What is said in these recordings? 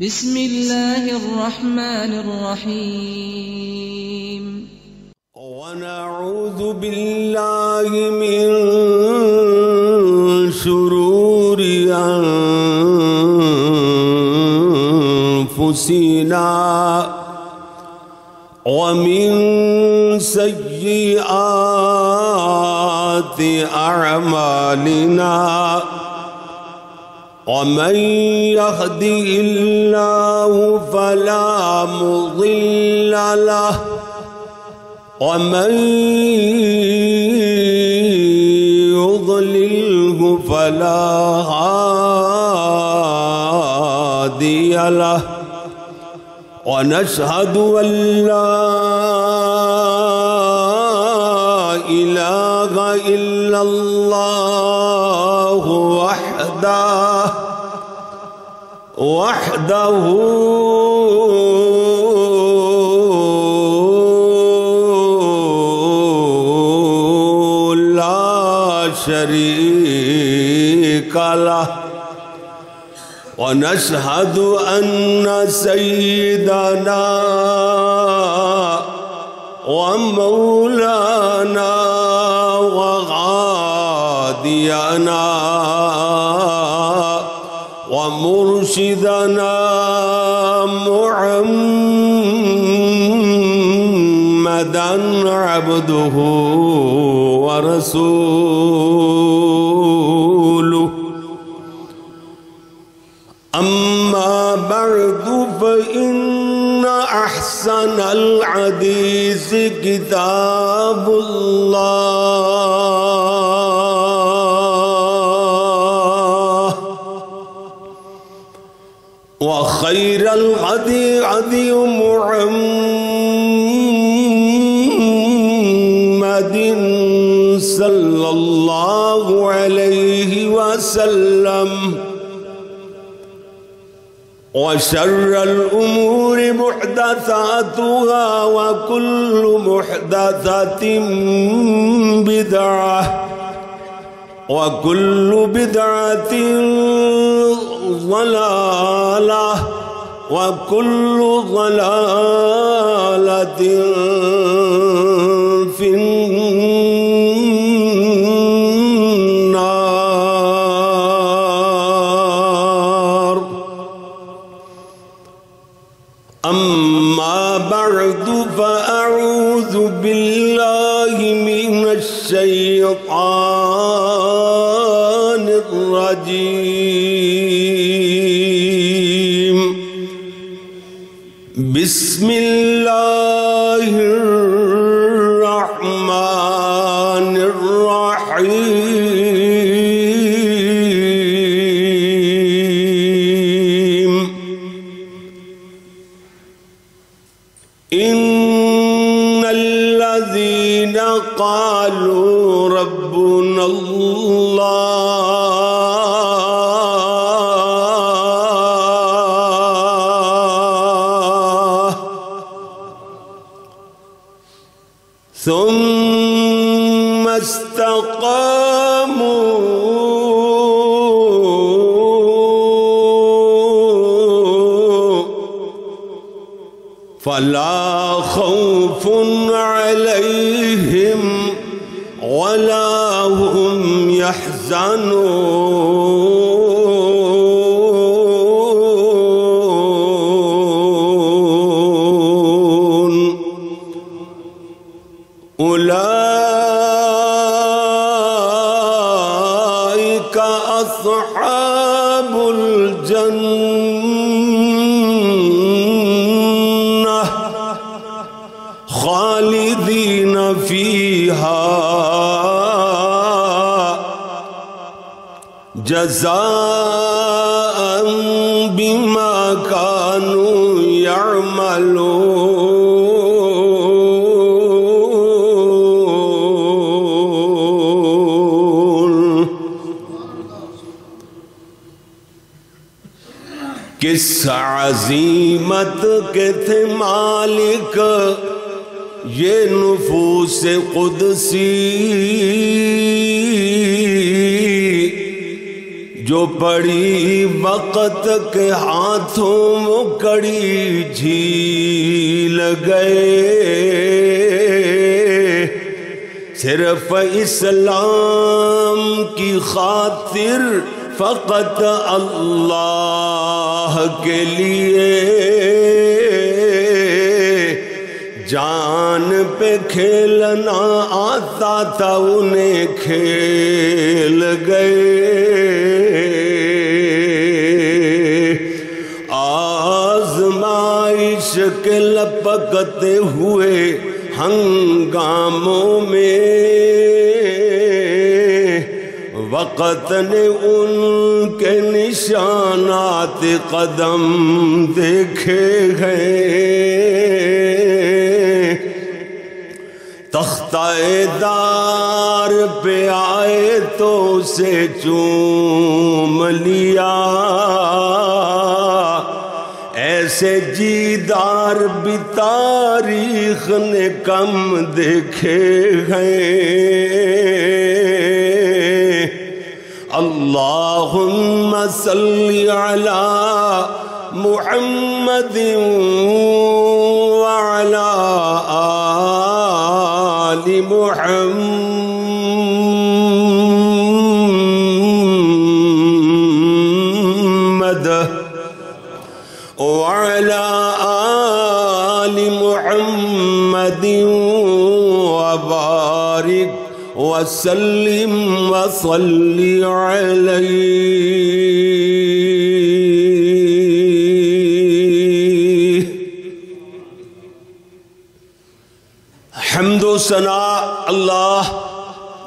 بسم الله الرحمن الرحيم. ونعوذ بالله من شرور أنفسنا ومن سيئات أعمالنا. ومن يهدي الله فلا مضل له. ومن يضلله فلا هادي له. ونشهد أن لا إله إلا الله وحده وحده. لا شريك له. ونشهد أن سيدنا ومولانا وغادينا. ومرشدنا محمدا عبده ورسوله. أما بعد فإن أحسن الحديث كتاب الله. وخير الهدي هدي محمد صلى الله عليه وسلم. وشر الأمور محدثاتها وكل محدثة بدعة وكل بدعة ضلالة وكل ضلالة في النار. أما بعد فأعوذ بالله من الشيطان الرجيم. بسم اللہ فلا خوف عليهم ولا هم يحزنون. جزاء بما كانوا يعملون. کس عظیمت کے تھے مالک؟ یہ نفوس قدسی. جو پڑی وقت کے ہاتھوں وہ کڑی جھیل گئے۔ صرف اسلام کی خاطر فقط اللہ کے لیے۔ جان پہ کھیلنا آتا تھا انہیں کھیل گئے۔ کے لپکتے ہوئے ہنگاموں میں۔ وقت نے ان کے نشانات قدم دیکھے گئے تختہ دار پہ آئے تو اسے چوم لیا۔ ایسے جیدار بھی تاریخ نے کم دیکھے گئے اللہم صلی علی محمد وعلی آل محمد۔ وسلم وصل عليه حمد و ثنا اللہ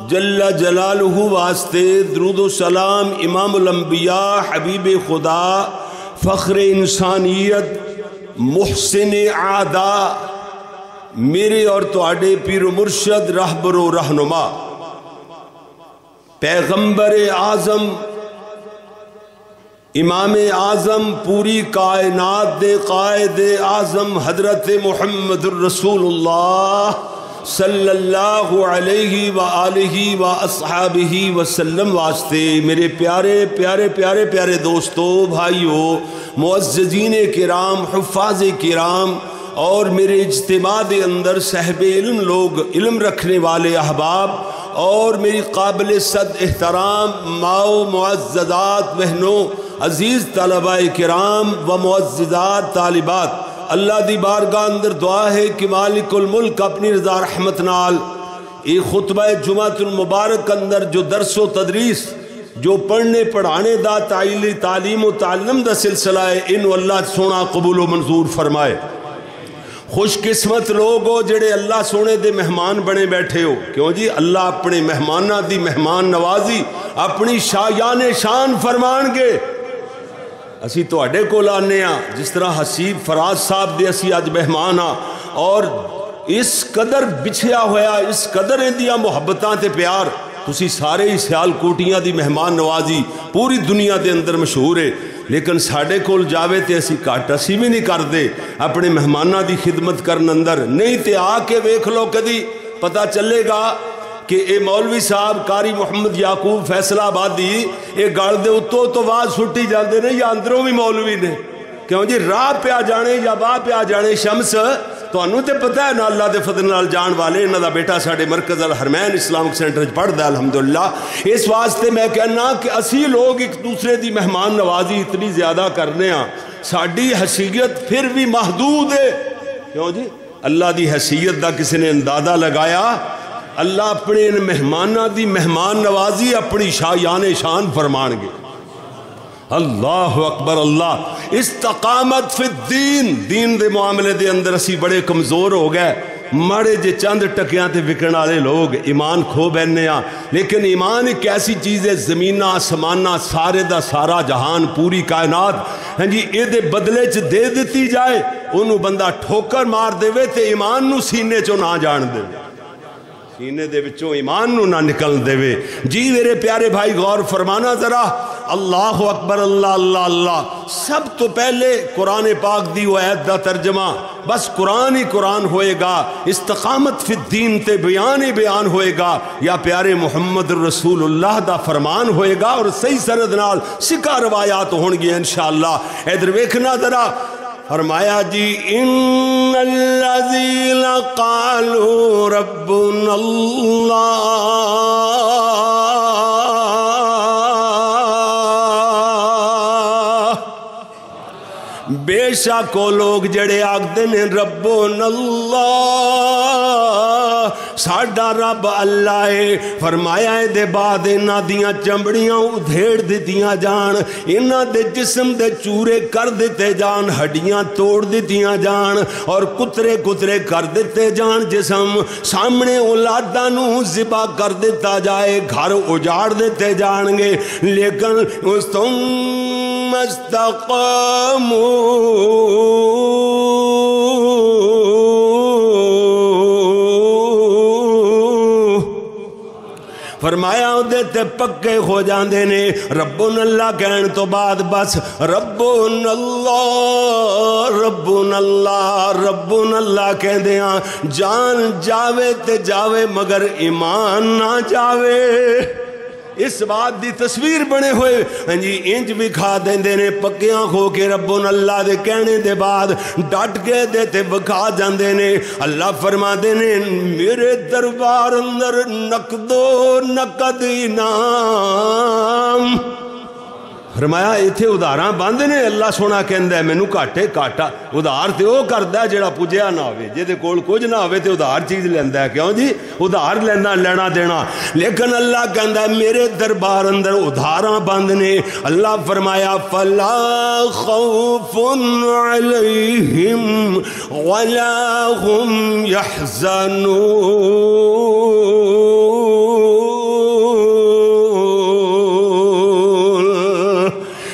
جل جلالہ واسطے درود و سلام امام الانبیاء، حبیب خدا، فخر انسانیت، محسن عادا میرے اور تواڈے پیر و مرشد، رہبر و رہنما۔ پیغمبر اعظم، امام اعظم، پوری کائنات دے قائد اعظم حضرت محمد الرسول اللہ صلی اللہ علیہ وآلہ واصحابہ وسلم واسطے۔ میرے پیارے پیارے پیارے پیارے دوستو، بھائیو، معززین کرام، حفاظ کرام اور میرے اجتماع دے اندر صحب علم لوگ، علم رکھنے والے احباب اور میری قابل صد احترام ماؤ معززات بہنوں، عزیز طلباء کرام و معززات طالبات، اللہ دی بارگاہ اندر دعا ہے کہ مالک الملک اپنی رضا رحمت نال ایک خطبہ جمعۃ المبارک اندر جو درس و تدریس، جو پڑھنے پڑھانے دا تعیلی تعلیم و تعلم دا سلسلہ ہے، ان اللہ سونا قبول و منظور فرمائے۔ خوش قسمت لوگ ہو جڑے اللہ سونے دے مہمان بنے بیٹھے ہو۔ کیوں جی؟ اللہ اپنے مہمانہ دی مہمان نوازی، اپنی شایان شان فرمان گے اسی تو اڈے کو لانے ہاں جس طرح حسیب فراز صاحب دے اسی آج مہمان ہاں۔ اور اس قدر بچھیا ہویا، اس قدر اندیا محبتاں تے پیار۔ تسی سارے ہی سیال کوٹیاں دی مہمان نوازی، پوری دنیا دے اندر مشہور ہے۔ لیکن ساڑھے کول جاوے تے اسی کاٹا سی بھی نہیں کر دے اپنے مہمانہ دی خدمت کرن اندر۔ نہیں تے آ کے ویکھ لو کدی۔ پتا چلے گا کہ اے مولوی صاحب کاری محمد یعقوب فیصلہ آبادی، اے گل دے اتو تو واز سٹی جاندے نے یا اندروں بھی مولوی نے؟ کیوں جی راہ پہ آ جانے یا باہ پہ آ جانے شمس تو انہوں تے پتہ ہے نا اللہ دے فضل نال جان والے انہوں دا بیٹا ساڑے مرکز الحرمین اسلامک سینٹر پڑھ دا الحمدللہ۔ اس واسطے میں کہنا کہ اسی لوگ ایک دوسرے دی مہمان نوازی اتنی زیادہ کرنے ہاں ساڑی حسیت پھر بھی محدود ہے۔ کیوں جی؟ اللہ دی حسیت دا کسی نے اندازہ لگایا۔ اللہ اپنے ان مہمانہ دی مہمان نوازی اپنی شایان شان فرمان گے اللہ اکبر اللہ، استقامت فی الدین۔ دین دے معاملے دے اندر اسی بڑے کمزور ہو گئے۔ مڑے جے چند ٹکیاں تے وکن والے لوگ ایمان کھو بہنے ہاں۔ لیکن ایمان ایک ایسی چیز ہے زمینہ آسمانہ سارے دا سارا جہان، پوری کائنات۔ ہاں جی اے دے بدلے چ دے دیتی جائے انہوں بندہ ٹھوکر مار دے وے تے ایمان نو سینے چو نہ جان دے۔ سینے دے وچوں ایمان نو نہ نکل دے۔ وے جی میرے پیارے بھائی، غور فرمانا ذرا۔ اللہ اکبر، اللہ اللہ اللہ۔ سب تو پہلے قرآن پاک دی وہ عید دا ترجمہ۔ بس قرآن ہی قرآن ہوئے گا۔ استقامت فی الدین تے بیان ہی بیان ہوئے گا۔ یا پیارے محمد رسول اللہ دا فرمان ہوئے گا اور صحیح سرد نال سکا روایات ہون گی انشاءاللہ۔ ادھر ویکھنا ذرا۔ فرمایا جی ان الذین قالوا ربنا اللہ بے شک وہ لوگ جڑے آگتے نے رب اللہ، ساڈا رب اللہ ہے۔ فرمایا ہے دے بعد انہاں دیاں چمڑیاں ادھیڑ دتیاں جان، انہاں دے جسم دے چورے کر دیتے جان، ہڈیاں توڑ دیتیاں جان، اور کترے کترے کر دیتے جان۔ جسم سامنے اولاداں نو ذبح کر دیتا جائے، گھر اجاڑ دیتے جان گے لیکن اس تم استقاموا فرمایا دے تے پکے ہو جاندے نے۔ ربن اللہ کہن تو بعد بس۔ ربن اللہ ربن اللہ ربن اللہ کہہ دیاں جان جاوے تے جاوے مگر ایمان نہ جاوے۔ اس بات دی تصویر بنے ہوئے۔ ہاں جی انج بھی کھا دیندے نے، پکیاں کھو کے ربن اللہ دے کہنے دے بعد ڈٹ کے دے تے بکھا جاندے نے۔ اللہ فرما دے نے، میرے دربار اندر نقدو نقد انعام۔ فرمایا ایتھے ادھاراں بند نے اللہ سونا کہندا ہے مینوں گھاٹے گھاٹا ادھار تے او کردا ہے جیڑا پوجیا نہ ہوے جے کول کچھ نہ ہوے تے ادھار چیز لیندا ہے کیوں جی ادھار لینا لینا دینا لیکن اللہ کہندا ہے میرے دربار اندر ادھاراں بند نے اللہ فرمایا فلا خوف علیہم ولا هم يحزنون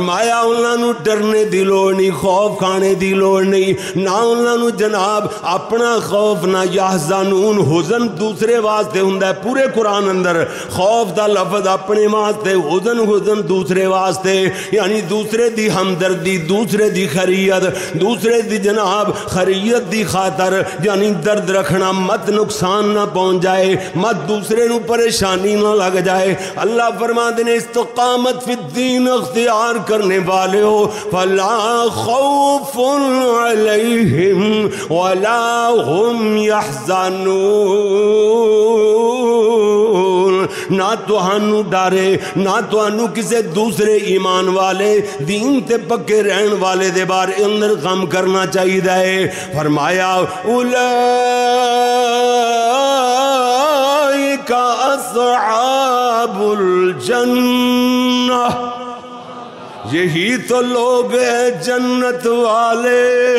فرمایا، انہاں نو ڈرنے دی لوڑ نہیں، خوف کھانے دی لوڑ نہیں۔ نہ انہاں نو جناب اپنا خوف، نہ یحزنون حزن دوسرے واسطے ہوندا ہے، پورے قرآن اندر۔ خوف دا لفظ اپنے واسطے، حزن حزن دوسرے واسطے۔ یعنی دوسرے دی ہمدردی، دوسرے دی خریت، دوسرے دی جناب خریت دی خاطر۔ یعنی درد رکھنا مت، نقصان نہ پہنچ جائے مت دوسرے نو پریشانی نہ لگ جائے۔ اللہ فرما دینے استقامت فی الدین اختیار کرنے والے ہو، فلا خوف علیہم ولا هم يحزنون نہ توہانو ڈارے نہ توہانو کسے دوسرے ایمان والے، دین تے پکے رہن والے دے بار اندر غم کرنا چاہیے دائے فرمایا اولئیک اصحاب الجنہ۔ یہی تو لوگ ہیں جنت والے۔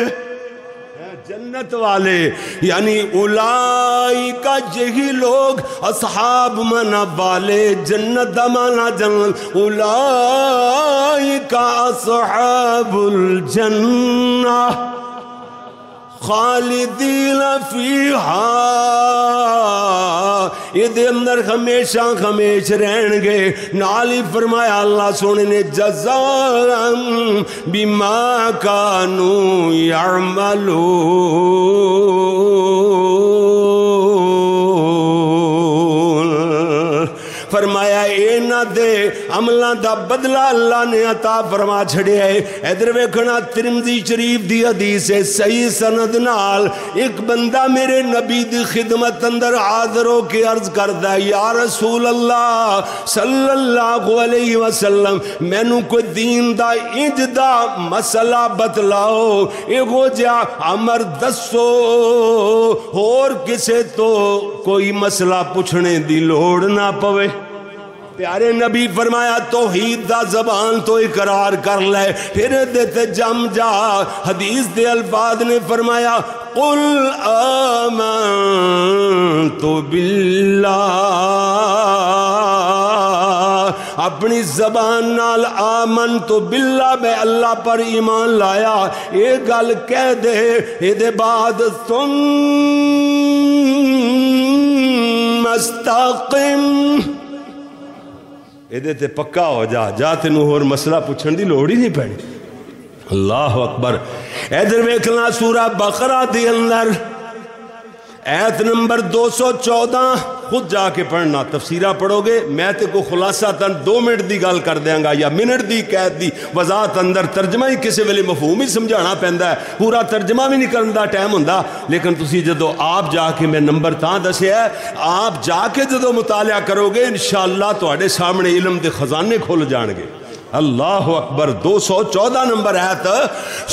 جنت والے۔ یعنی اولائی کا یہی لوگ اصحاب منا والے، جنت منا جنت۔ اولائی کا اصحاب الجنہ۔ خالدین فیہا۔ یہ دے اندر ہمیشہ ہمیش رہن گے۔ نالی فرمایا اللہ سونے نے، جزاء بما کانو یعملون۔ فرمایا اے نہ دے عملہ دا بدلہ اللہ نے عطا فرما چھڑے ہے ادھر ویکھنا ترمزی شریف دی حدیث ہے صحیح سند نال ایک بندہ میرے نبی دی خدمت اندر حاضر ہو کے عرض کردا ہے یا رسول اللہ صلی اللہ علیہ وسلم مینوں کوئی دین دا انج دا مسئلہ بتلاؤ ایگو جا امر دسو اور کسے تو کوئی مسئلہ پوچھنے دی لوڑ نہ پوے پیارے نبی فرمایا، توحید دا زبان تو اقرار کر لے۔ پھر دیتے جم جا۔ حدیث دے الفاظ نے فرمایا، قل آمنت باللہ۔ اپنی زبان نال آمن تو باللہ، میں اللہ پر ایمان لایا۔ یہ گل کہہ دے یہ دے بعد تم استقم۔ ਇਹਦੇ ਤੇ ਪੱਕਾ ਹੋ ਜਾ ਜਾ ਤੈਨੂੰ ਹੋਰ ਮਸਲਾ ਪੁੱਛਣ ਦੀ ਲੋੜ ਹੀ ਨਹੀਂ ਪੈਣੀ ਅੱਲਾਹੁ ਅਕਬਰ ਇਧਰ ਵੇਖਣਾ ਸੂਰਾ ਬਕਰਾ ਦੇ ਅੰਦਰ ایت نمبر دو سو چودہ، خود جا کے پڑھنا، تفسیرہ پڑھو گے۔ میں تے کو خلاصہ تن دو منٹ دی گل کر دیاں گا یا منٹ دی قید دی وضاحت اندر ترجمہ ہی کسی ویلے مفہوم ہی سمجھانا پیندا ہے۔ پورا ترجمہ بھی نہیں کرن دا ٹائم ہوندا۔ لیکن تسی جدو آپ جا کے میں نمبر تاں دسیا ہے، آپ جا کے جدو مطالعہ کرو گے، انشاءاللہ تواڈے سامنے علم دے خزانے کھل جان گے۔ اللہ اکبر، دو سو چودہ نمبر ہے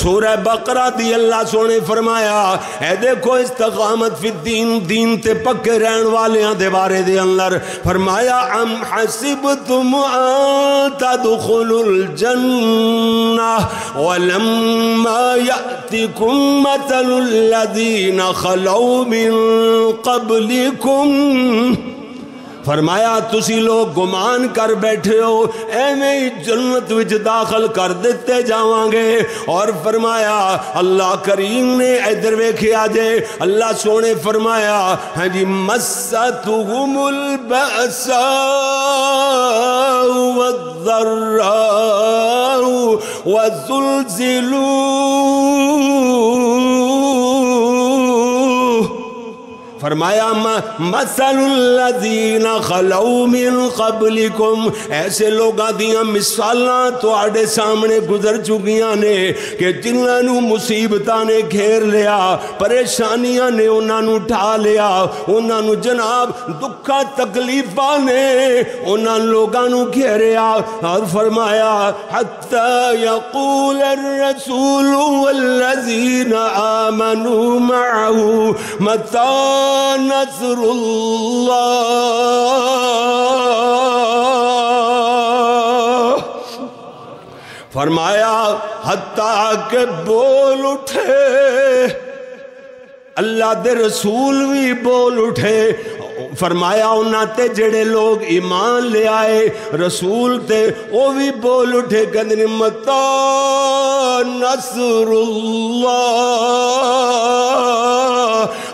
سورہ بقرہ دی اللہ سونے فرمایا، اے دیکھو استقامت فی الدین، دین تے پکے رہن والے دے بارے دے اندر۔ فرمایا، ام حسبتم ان تدخلوا الجنہ ولما یأتکم مثل الذین خلو من قبلکم۔ فرمایا، تسی لوگ گمان کر بیٹھے ہو، ایویں جنت وچ داخل کر دیتے جاواں گے۔ اور فرمایا، اللہ کریم نے ادھر ویکھیا جے، اللہ سونے فرمایا ہاں جی مستہم البأساء والضراء وزلزلوا فرمایا مثل الذین خلو من قبلکم. ایسے لوگاں دیاں مثالاں تواڈے سامنے گزر چکیاں نے کہ جنہاں نو مصیبتاں نے گھیر لیا، پریشانیاں نے انہاں نو ٹھا لیا۔ انہاں نو جناب دکھا تکلیفاں نے انہاں لوگاں نو گھیریا۔ اور فرمایا، حتی یقول الرسول والذین آمنوا معه متى نظر اللہ فرمایا حتیٰ کہ بول اٹھے۔ اللہ دے رسول بھی بول اٹھے۔ فرمایا انہاں تے جڑے لوگ ایمان لے آئے، رسول تے وہ بھی بول اٹھے کہندے متا نصر اللہ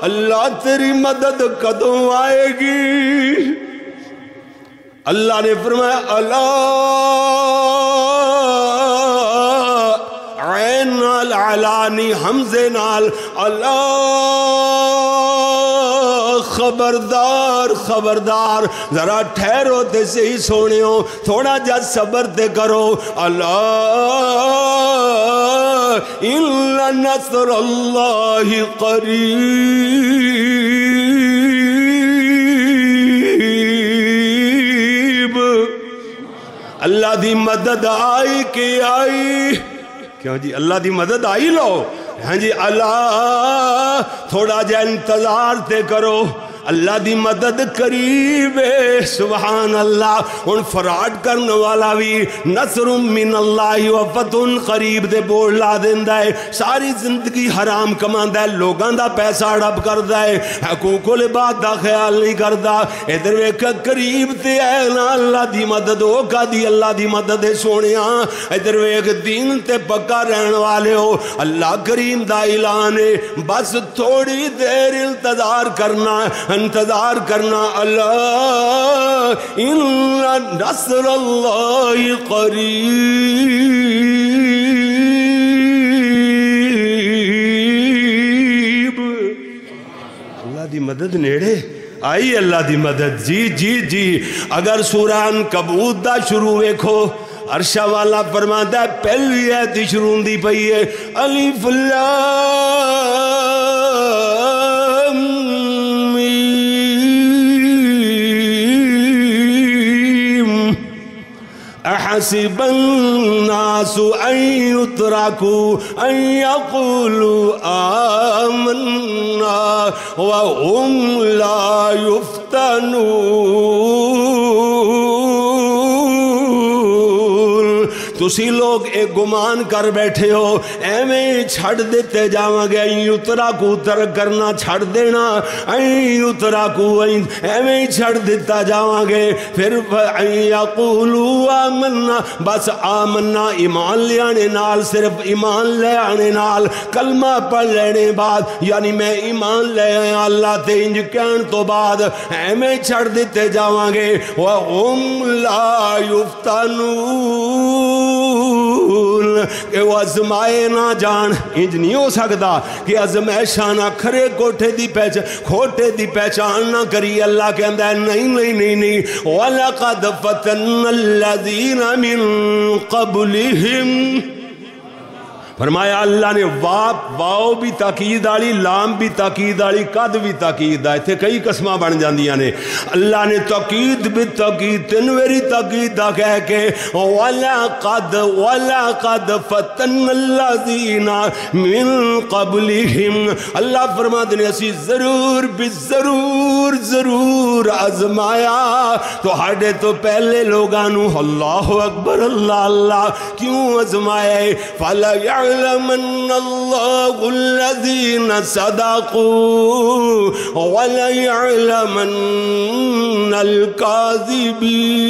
اللہ تیری مدد کدوں آئے گی؟ اللہ نے فرمایا اللہ عین نال، علانی حمزے نال اللہ خبردار خبردار، ذرا ٹھہرو تے صحیح سونے ہو تھوڑا جا صبر تے کرو۔ اللہ الا نصر اللہ قریب۔ اللہ دی مدد آئی کہ آئی؟ کیوں جی؟ اللہ دی مدد آئی لو۔ ہاں جی اللہ تھوڑا جا انتظار تے کرو۔ اللہ دی مدد قریب ہے سبحان اللہ ان فراڈ کرنے والا بھی نصر من اللہ و فتن قریب دے بول لا دیندہ ہے۔ ساری زندگی حرام کماندہ ہے، لوگاں دا پیسہ اڑپ کردہ ہے۔ حقوق العباد دا خیال نہیں کردہ ادھر ایک قریب تے اے نا اللہ دی مدد ہو کا دی اللہ دی مدد ہے سونیاں ادھر ایک دین تے پکا رہن والے ہو۔ اللہ کریم دا اعلان ہے، بس تھوڑی دیر انتظار کرنا۔ انتظار کرنا اللہ، ان نصر اللہ قریب۔ اللہ دی مدد نیڑے، آئی اللہ دی مدد۔ جی جی جی۔ اگر سوران کبوت دا شروع ویکھو، عرشہ والا فرماتا ہے، پہلی ایتی شروع دی پئی ہے علیف اللہ أحسب الناس أن يتركوا أن يقولوا آمنا وهم لا يفتنون. تسی لوگ ایک گمان کر بیٹھے ہو۔ ایویں چھڑ دیتے جاواں گے این اترا کو اتر کرنا چھڑ دینا این اترا کو ایویں چھڑ دیتا جاواں گے پھر یقولو آمنا، بس آمنا، ایمان لے آنے نال، صرف ایمان لے آنے نال، کلمہ پڑھ لینے بعد یعنی میں ایمان لے آیا اللہ تے انج کہن تو بعد، ایویں چھڑ دیتے جاواں گے وَهُمْ لَا يُفْتَنُونَ رسول، کہ وہ ازمائے نہ جان۔ انج نہیں ہو سکتا کہ ازمائشہ نہ کھرے کوٹھے دی پہچان کھوٹے دی پہچان نہ کری۔ اللہ کے اندر نہیں نہیں نہیں نہیں۔ وَلَقَدْ فَتَنَّ الَّذِينَ مِن قَبْلِهِمْ فرمایا، اللہ نے واپ، واؤ بھی تاکید آلی، لام بھی تاکید آلی، قد بھی تاکید آئے تھے کئی قسمہ بن جاندیاں نے۔ اللہ نے تاکید بھی تاکید تنویری تاکید دا کہہ کے وَلَا قَدْ وَلَا قَدْ فَتَنَّ الَّذِينَ مِن قَبْلِهِمْ۔ اللہ فرما دینے اسی ضرور بھی ضرور ضرور ازمایا تو ہاڑے تو پہلے لوگانو اللہ اکبر، اللہ اللہ کیوں ازمائے فَلَا يَعْلَمَ يعلمن الله الذين صدقوا وليعلمن الكاذبين.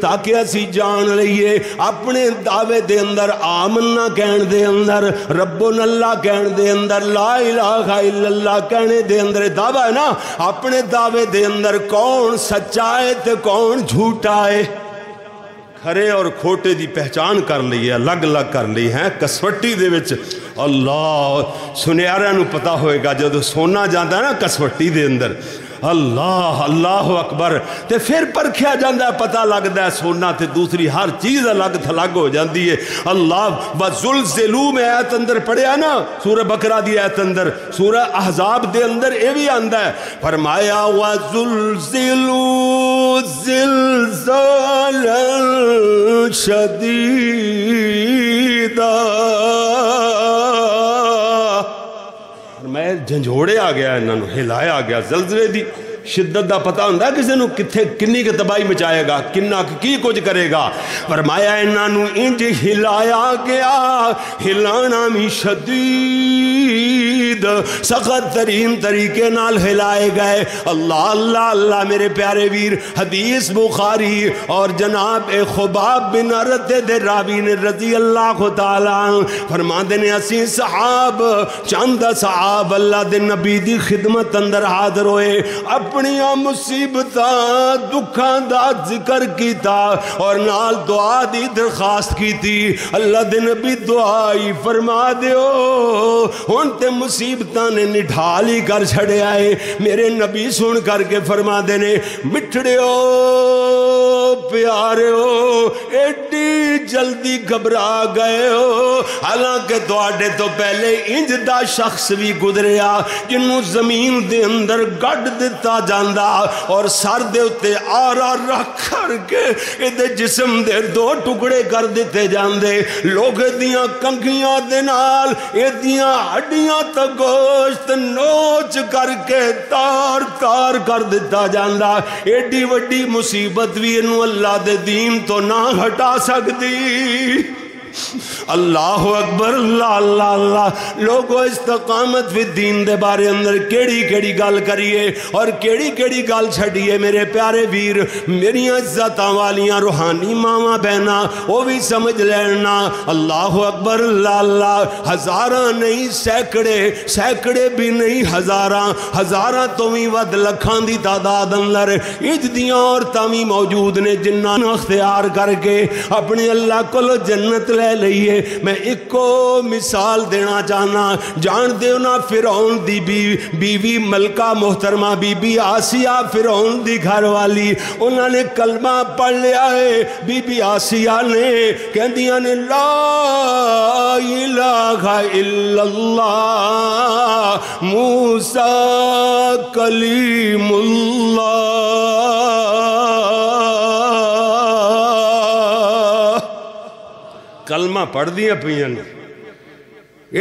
تاکہ اسی جان لئیے، اپنے دعوے دے اندر آمنہ کہن دے اندر رب اللہ کہن دے اندر، لا الہ الا اللہ کہنے دے اندر دعوے ہے نا؟ اپنے دعوے دے اندر کون سچائے تے کون جھوٹائے کھرے اور کھوٹے دی پہچان کر لی ہے الگ الگ کر لی ہے کسوٹی دے وچ اللہ سنیارہ نو پتا ہوئے گا جب سونا جاندہ ہے نا کسوٹی دے اندر اللہ اللہ اکبر۔ تے پھر پرکھیا جاندہ ہے، پتہ لگتا ہے، سونا تے دوسری ہر چیز الگ تھلگ ہو جاندی ہے۔ اللہ وَزُلْزِلُو میں آیت اندر پڑھے ہے نا، سورہ بکرہ دی آیت اندر، سورہ احزاب دے اندر اے بھی آندہ ہے۔ فرمایا وَزُلْزِلُو زِلْزَالًا شَدِيدًا میں جھنجھوڑے آ گیا انہوں نے ہلایا آ گیا زلزلے دی شدت دا پتہ ہوندا کسے نو کتھے کنی کے تباہی مچائے گا کنا کی کچھ کرے گا۔ فرمایا انہاں نو انج ہلایا گیا، ہلانا می شدید۔ سخت ترین طریقے نال ہلائے گئے۔ اللہ اللہ اللہ میرے پیارے ویر، حدیث بخاری اور جناب اے خباب بن عرد دے راوی نے رضی اللہ تعالی فرما دینے اسی صحاب، چند صحاب اللہ دے نبی دی خدمت اندر حاضر ہوئے۔ اب اپنی مصیبتاں دکھاں دا ذکر کیتا اور نال دعا دی درخواست کیتی۔ اللہ دے نبی دعائی فرما دیو۔ ہن تے مصیبتاں نے نڈھالی کر چھڑے آئے میرے نبی سن کر کے فرما دینے مٹھڑے ہو پیارے ہو ایڈی جلدی گھبرا گئے ہو۔ حالانکہ تواڈے تو پہلے انج دا شخص بھی گزریا، جنوں زمین دے اندر گڈ دتا جاندا اور سر دے اتے آرا رکھ کر کے ادھے جسم دے دو ٹکڑے کر دیتے جاندے۔ لوگ دیاں کنگیاں دے نال ادیاں ہڈیاں تا گوشت نوچ کر کے تار تار کر دیتا جاندا۔ ایڈی وڈی مصیبت بھی انو اللہ دے دین تو نہ ہٹا سکتی اللہ اکبر، اللہ اللہ اللہ۔ لوگو استقامت فی دین دے بارے اندر کیڑی کیڑی گال کریے اور کیڑی کیڑی گال چھڑیے میرے پیارے ویر۔ میری عزتاں والیاں، روحانی ماما بہنا وہ بھی سمجھ لینا۔ اللہ اکبر، اللہ اللہ۔ ہزاراں نہیں، سینکڑے سینکڑے بھی نہیں، ہزاراں۔ ہزاراں تو بھی ود لکھاں دی تعداد اندر۔ اج دیاں اور تامی موجود نے جنہاں اختیار کر کے اپنی اللہ کو جنت لے لے لئیے۔ میں ایک کو مثال دینا چاہنا۔ جان دیونا فرعون دی بیوی بیوی ملکہ محترمہ بی بی آسیہ فرعون دی گھر والی۔ انہوں نے کلمہ پڑھ لیا ہے۔ بی بی آسیہ نے کہہ دیا نے، لا الہ الا اللہ۔ موسیٰ کلیم اللہ۔ کلمہ پڑھ دیا پہیاں نے۔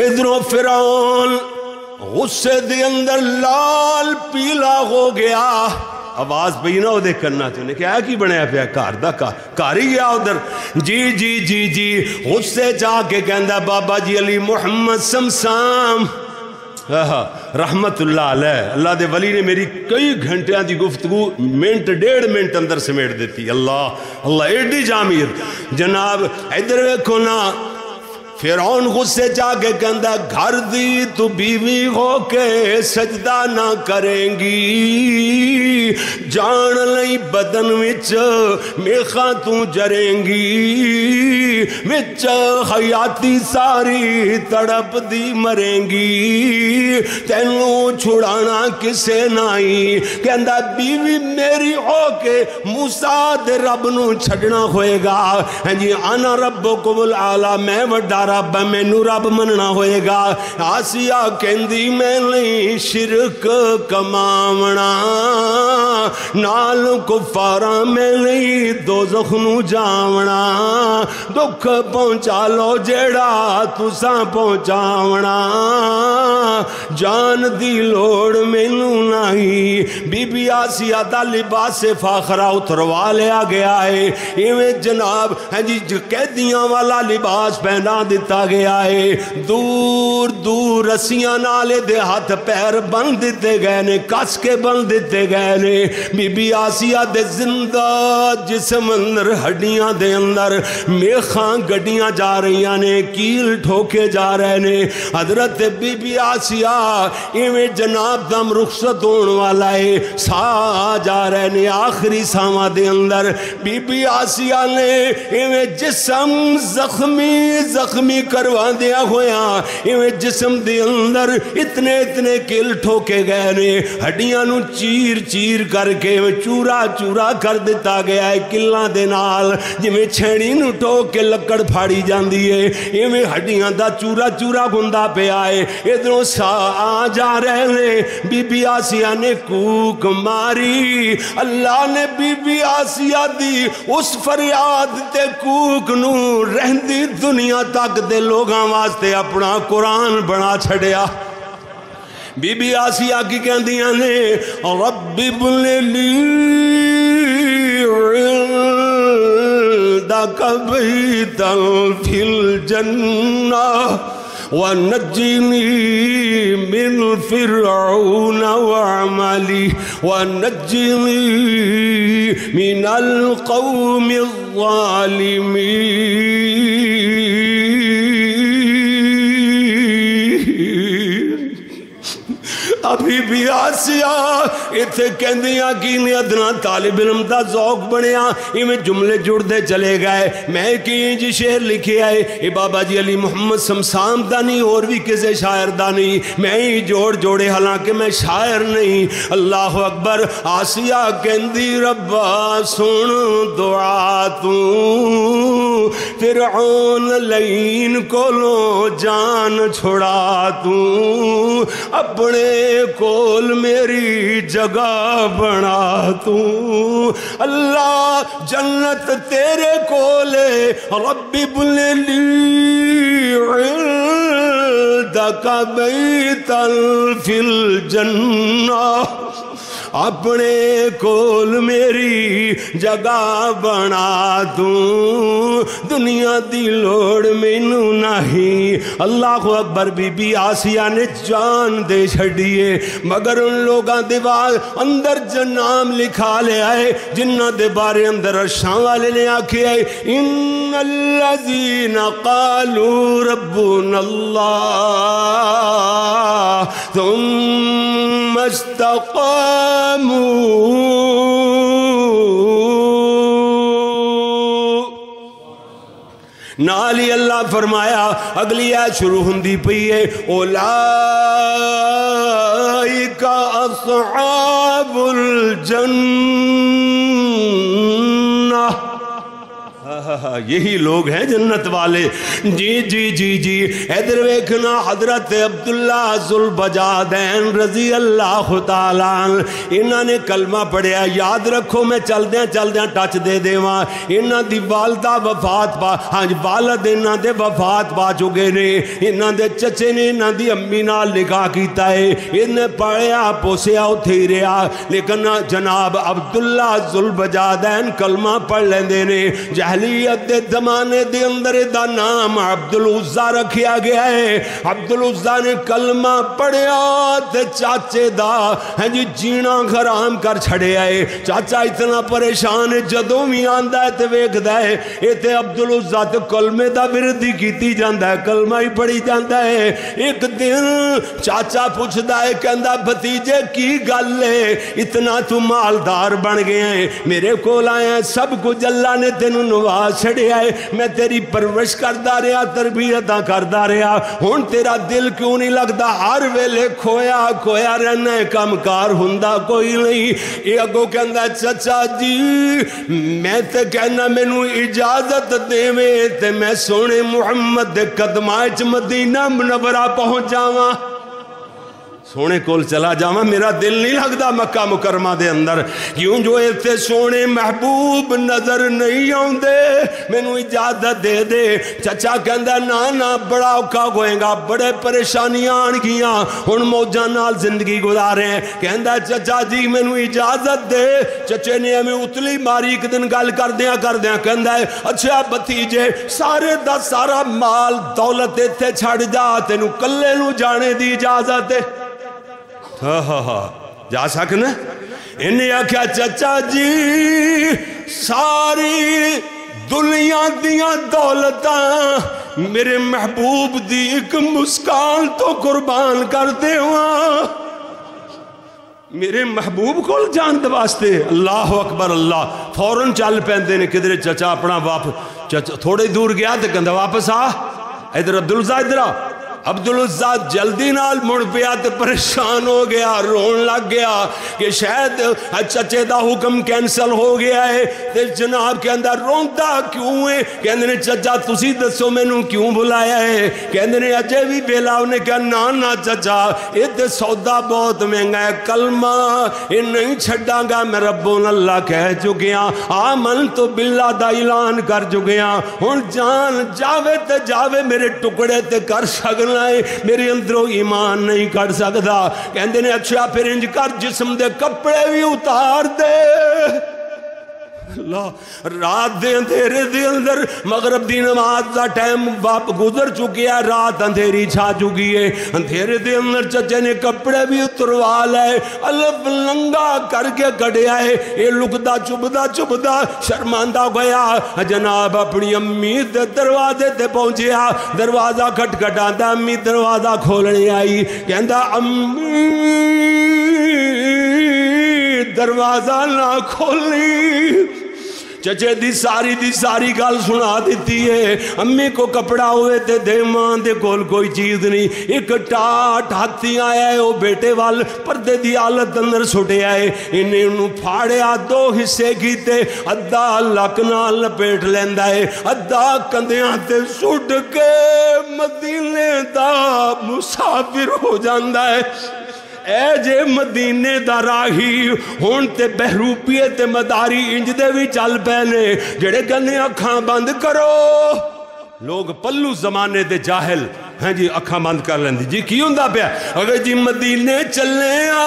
ادھروں فرعون غصے دے اندر لال پیلا ہو گیا۔ آواز پی نہ وہ کرنا چاہنے کہ اے کی بنیا پیا گھر دا گھر ہی گیا ادھر۔ جی جی جی جی غصے جا کے کہندا، بابا جی علی محمد سمسام۔ ہاں، ہاں، رحمت اللہ علیہ۔ اللہ دے ولی نے میری کئی گھنٹیاں دی گفتگو منٹ ڈیڑھ منٹ اندر سمیٹ دیتی۔ اللہ اللہ ایڈی جامیر جناب، ادھر ویکھو نا فیرون غصے جا کے کہندا گھر دی تو بیوی ہو کے سجدہ نہ کریں گی۔ جان لئی بدن وچ میخا تو جریں گی۔ وچ حیاتی ساری تڑپ دی مریں گی۔ تینوں چھڑانا کسے نائی کہندا بیوی میری ہو کے موسیٰ دے رب نو چھڑنا ہوئے گا۔ ہاں جی انا ربکم العالی میں وڈا رب ہے مینو رب مننا ہوئے گا آسیا کہندی میں نہیں شرک کماونا نال کفارا میں نہیں دو زخنو جاونا دکھ پہنچا لو جیڑا تسا پہنچاونا جان دی لوڑ مینو نہیں بی بی آسیا دا لباس فاخرہ اتروا لیا گیا ہے ایویں جناب ہے جی قیدیاں والا لباس پہنا دی دیتا گیا ہے دور دور رسیاں نالے دے ہاتھ پیر بن دیتے گئے نے کس کے بن دیتے گئے نے بی بی آسیہ دے زندہ جسم اندر ہڈیاں دے اندر میخاں گڈیاں جا رہی نے کیل ٹھوکے جا رہے نے حضرت بی بی آسیہ ایویں جناب دم رخصت ہون والا ہے سا جا رہے نے آخری ساما دے اندر بی بی آسیہ نے ایویں جسم زخمی زخمی کروا دیا ہویا ایویں جسم دے اندر اتنے اتنے کل ٹھوکے گئے نے، ہڈیاں نو چیر چیر کر کے چورا چورا کر دیتا گیا ہے کلاں دے نال۔ جویں چھڑی نو ٹھوک کے لکڑ پھاڑی جاندی ہے، ایویں ہڈیاں دا چورا چورا گندا پیا ہے۔ ادھروں سا آ جا رہے نے، بی بی آسیہ نے کوک ماری۔ اللہ نے بی بی آسیہ دی اس فریاد تے کوک نو رہندی دنیا تک دے لوگاں واسطے اپنا قرآن بنا چھڑیا بی بی آسیہ کی کہندیاں نے رب ابن لی عندك بيتا في الجنة ونجني من فرعون وعملي ونجني من القوم الظالمين ابھی بھی آسیا اتھے کہندیاں کی نے ادنا طالب علم دا ذوق بنیا۔ ایویں جملے جڑ دے چلے گئے۔ میں کی جی شعر لکھے آئے۔ اے بابا جی علی محمد سمسام دا نہیں اور بھی کسے شاعر دا نہیں میں ہی جوڑ جوڑے، حالانکہ میں شاعر نہیں۔ اللہ اکبر آسیا کہندی، ربا سن دعا تو۔ فرعون لین کو لو جان چھڑا تو۔ اپنے کول میری جگہ بنا تو۔ اللہ جنت تیرے کولے ربی بلے عندک بیتا فی الجنہ۔ اپنے کول میری جگہ بنا دوں۔ دنیا دی لوڑ مینو نہیں۔ اللہ اکبر بی بی آسیہ نے جان دے چھڑیے مگر ان لوگاں دے اندر جنام لکھا لے آئے جنہ دے بارے اندر ارشان والے نے آکھے آئے، ان الذین قالوا ربنا اللہ ثم استقاموا نالی اللہ فرمایا اگلی آیت شروع ہندی پئی ہے اولائک اصحاب الجنہ۔ یہی لوگ ہیں جنت والے۔ جی جی جی جی۔ ادھر ویکھنا حضرت عبداللہ ذوالبجادین رضی اللہ تعالیٰ انہاں نے کلمہ پڑھیا، یاد رکھو، میں چل دیاں چل دیاں ٹچ دے دیواں۔ انہاں دی والدہ وفات پا ہاں جی، والد انہاں دے وفات پا چکے نے۔ انہاں دے چچے نے انہاں دی امی نال نکاح کیتا ہے۔ انہیں پڑھیا، پوسیا اتھے ہی رہا لیکن جناب عبداللہ ذوالبجادین کلمہ پڑھ لیندے نے۔ جہلی جہلیت دے زمانے دے اندر دا نام عبدالعزہ رکھیا گیا ہے۔ عبدالعزہ نے کلمہ پڑھیا تے چاچے دا ہے جی جینا غرام کر چھڑے آئے چاچا اتنا پریشان ہے، جدوں بھی آندا ہے تے ویکھ دا ہے۔ اے تے عبدالعزہ تے کلمے دا وردی کیتی جاندا ہے، کلمہ ہی پڑھی جاندا ہے۔ ایک دن چاچا پوچھ دا ہے، کہندا، بھتیجے، کی گل ہے؟ اتنا تو مالدار بن گئے ہیں میرے کو لائے ہیں سب کچھ اللہ نے تینوں نواز چھڑے آئے۔ میں تیری پرورش کردہ رہا تربیتاں کردہ رہا۔ ہون تیرا دل کیوں نہیں لگتا ہر ویلے کھویا کھویا رہنا ہے، کم کار ہندہ کوئی نہیں۔ یہ اگو کہندا چچا جی میں تے کہنا مینوں اجازت دے میں تے میں سونے محمد دے قدمائچ مدینہ منورہ پہنچ جاواں سونے کول چلا جاواں، میرا دل نہیں لگتا مکہ مکرمہ دے اندر۔ کیوں جو ایسے سونے محبوب نظر نہیں آندے مینوں اجازت دے دے۔ چچا کہندا نا نا بڑا اوکھا ہوئے گا بڑے پریشانیاں آن گیاں۔ ہن موجاں نال زندگی گزارے۔ ہیں کہندا، چچا جی مینوں اجازت دے۔ چچے نے ہمیں اتلی ماری، ایک دن گل کر دیاں کر کہندا ہے اچھا بھتیجے، سارے دا سارا مال دولت ایتھے چھڑ جا، تینوں کلے نو جانے دی اجازت ہے ہاں ہاں ہاں جا سکنا انہیں آکھیا چچا جی ساری دنیا دیاں دولتاں میرے محبوب دی ایک مسکان تو قربان کر دے وہاں میرے محبوب کو جان دے اللہ اکبر اللہ فوراں چل پیندے نے کدھر چچا اپنا واپس تھوڑے دور گیا تے کہندا واپس آ ادھر عبدالعزا ادھر آ عبدالعزہ جلدی نال مڑ پیا تے پریشان ہو گیا، رون لگ گیا کہ شاید چچے دا حکم کینسل ہو گیا ہے۔ تے جناب کے اندر روندا کیوں ہے؟ کہندے نے، چچا تسی دسو مینوں کیوں بلایا ہے؟ کہندے نے، اجے بھی بیلا انہیں کہا نا نا چچا، اے تے سودا بہت مہنگا ہے۔ کلمہ اے نہیں چھڑا گا، میں ربون اللہ کہہ چکیا ہاں۔ آمن تو باللہ دا اعلان کر چکیا ہاں۔ ہن جان جاوے تے جاوے، میرے ٹکڑے تے کر سکنا ہے میرے اندروں ایمان نہیں کر سکتا۔ کہندے نے اچھا پھر انج کر جسم دے کپڑے بھی اتار دے۔ اللہ، رات دے اندھیرے دے اندر مغرب دی نماز دا ٹائم باپ گزر چکی ہے، رات اندھیری چھا چکی ہے۔ اندھیرے دے اندر چچے نے کپڑے بھی اتروا لائے، الف لنگا کر کے کڑیا ہے۔ اے لکدا چبدا چبدا شرماندہ گیا۔ جناب، اپنی امی دے دروازے تے پہنچیا۔ دروازہ کھٹ کھٹا دا امی دروازہ کھولنے آئی۔ کہندا، امی، دروازہ نہ کھولی۔ چچے دی ساری دی ساری گل سنا دیتی ہے۔ امی کو کپڑا ہوئے تے دے ماں دے کول کوئی چیز نہیں۔ ایک ٹاٹ ہاتھی آیا ہے، وہ بیٹے وال پردے دی آلت اندر سٹے آئے۔ انہیں انہوں پھاڑیا، دو حصے کیتے۔ ادھا لک نال لپیٹ لیندا ہے۔ ادھا کندیاں تے سٹ کے مدینے دا مسافر ہو جاندا ہے۔ اے جے مدینے دا راہی ہون تے بہروپیے تے مداری انج دے بھی چل پینے جڑے گنے اکھاں بند کرو لوگ پلو زمانے دے جاہل ہیں جی اکھاں بند کر لیندی جی کی ہوندہ پیا اگر جی مدینے چلنے آ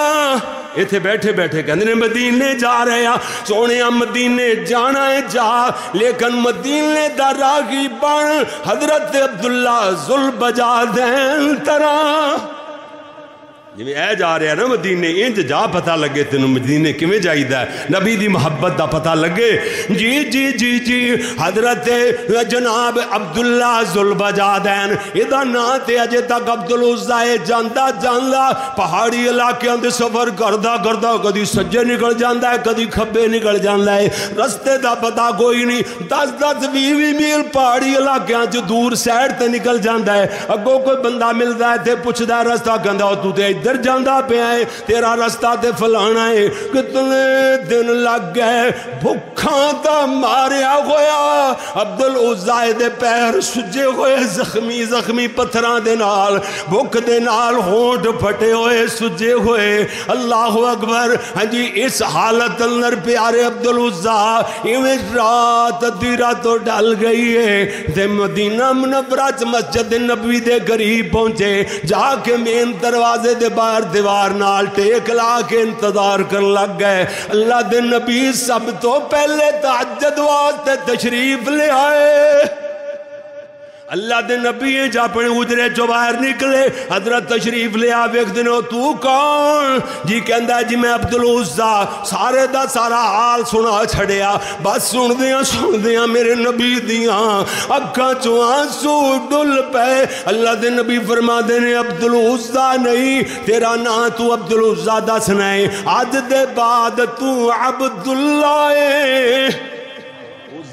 ایتھے بیٹھے بیٹھے کہندے نے مدینے جا رہے ہیں سونے مدینے جانا ہے جا لیکن مدینے دا راگی بن حضرت عبداللہ ذوالبجادین طرح جی اے جا رہا نا مدینے، انج جا پتہ لگے تینوں مدینے کیویں جائیدا ہے؟ نبی دی محبت دا پتہ لگے۔ جی جی جی جی حضرت جناب عبداللہ ذوالبجادین ادا نام تے اجے تک عبدالعزا اے جاندا جاندا، پہاڑی علاقے دے سفر کردا کردا، کدی سجے نکل جاندا ہے، کدی کھبے نکل جاندا ہے۔ رستے دا پتہ کوئی نہیں، دس دس بھی بھی میل پہاڑی علاقے چ دور سائڈ تے نکل جاندا ہے۔ اگوں کوئی بندہ ملدا ہے تے پوچھدا ہے، رستہ کہندا تو تے ادھر جاندہ پہ آئے تیرا رستہ تے فلانا ہے۔ کتنے دن لگ گئے بھوک بکھاں دا ماریا ہویا۔ عبد دے پیر سجے ہوئے زخمی زخمی پتھراں دے نال، بھوک دے نال ہونٹ پھٹے ہوئے سجے ہوئے۔ اللہ اکبر۔ ہاں جی اس حالت اندر پیارے عبد ایویں رات دیرا تو ڈال گئی ہے۔ تے مدینہ منورہ مسجد نبوی دے قریب پہنچے۔ جا کے مین دروازے دے باہر دیوار نال ٹیک لا کے انتظار کر لگ گئے۔ اللہ دے نبی سب تو پہلے تعجد واسطے تشریف لے آئے۔ اللہ دے نبی ہیں جا اپنے اجرے جو باہر نکلے۔ حضرت تشریف لے آ ویک دنو، تو کون؟ جی کہندا ہے جی میں عبدالعزا سارے دا سارا حال سنا چھڑیا۔ بس سن دیاں سن دیاں میرے نبی دیاں۔ اکھاں چوں آنسو ڈل پے۔ اللہ دے نبی فرما دینے عبدالعزا نہیں، تیرا نا تو عبدالعزا دس نہیں۔ آج دے بعد تو عبداللہ ہے۔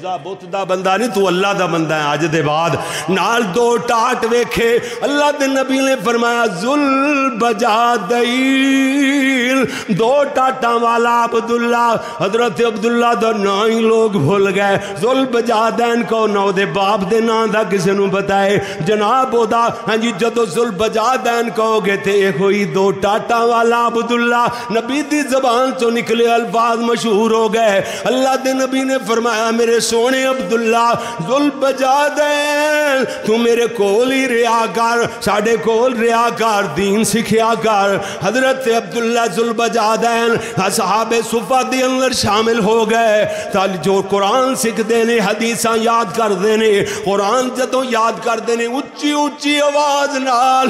عزا بت دا بندہ نہیں، تو اللہ دا بندہ ہے آج دے بعد۔ نال دو ٹاٹ ویکھے۔ اللہ دے نبی نے فرمایا، ذل بجا دیل دو ٹاٹاں والا عبداللہ، حضرت عبداللہ دا نا ہی لوگ بھول گئے۔ ذل بجا دین کو نو دے باپ دے نا دا کسے نو بتائے جناب او دا ہاں جی جدو ذل بجا دین کہو گے تھے ایک ہوئی دو ٹاٹاں والا عبداللہ۔ نبی دی زبان تو نکلے الفاظ مشہور ہو گئے۔ اللہ دے نبی نے فرمایا، میرے سونے عبداللہ، ذل بجا دین تو میرے کول ہی ریا کر ساڑے کول ریا کر، دین سکھیا کر۔ حضرت عبداللہ ذل بجا دین صحاب صفہ دی اندر شامل ہو گئے۔ تالی جو قرآن سکھ دینے حدیثاں یاد کر دینے قرآن جدوں یاد کر دینے اچھی اچھی آواز نال۔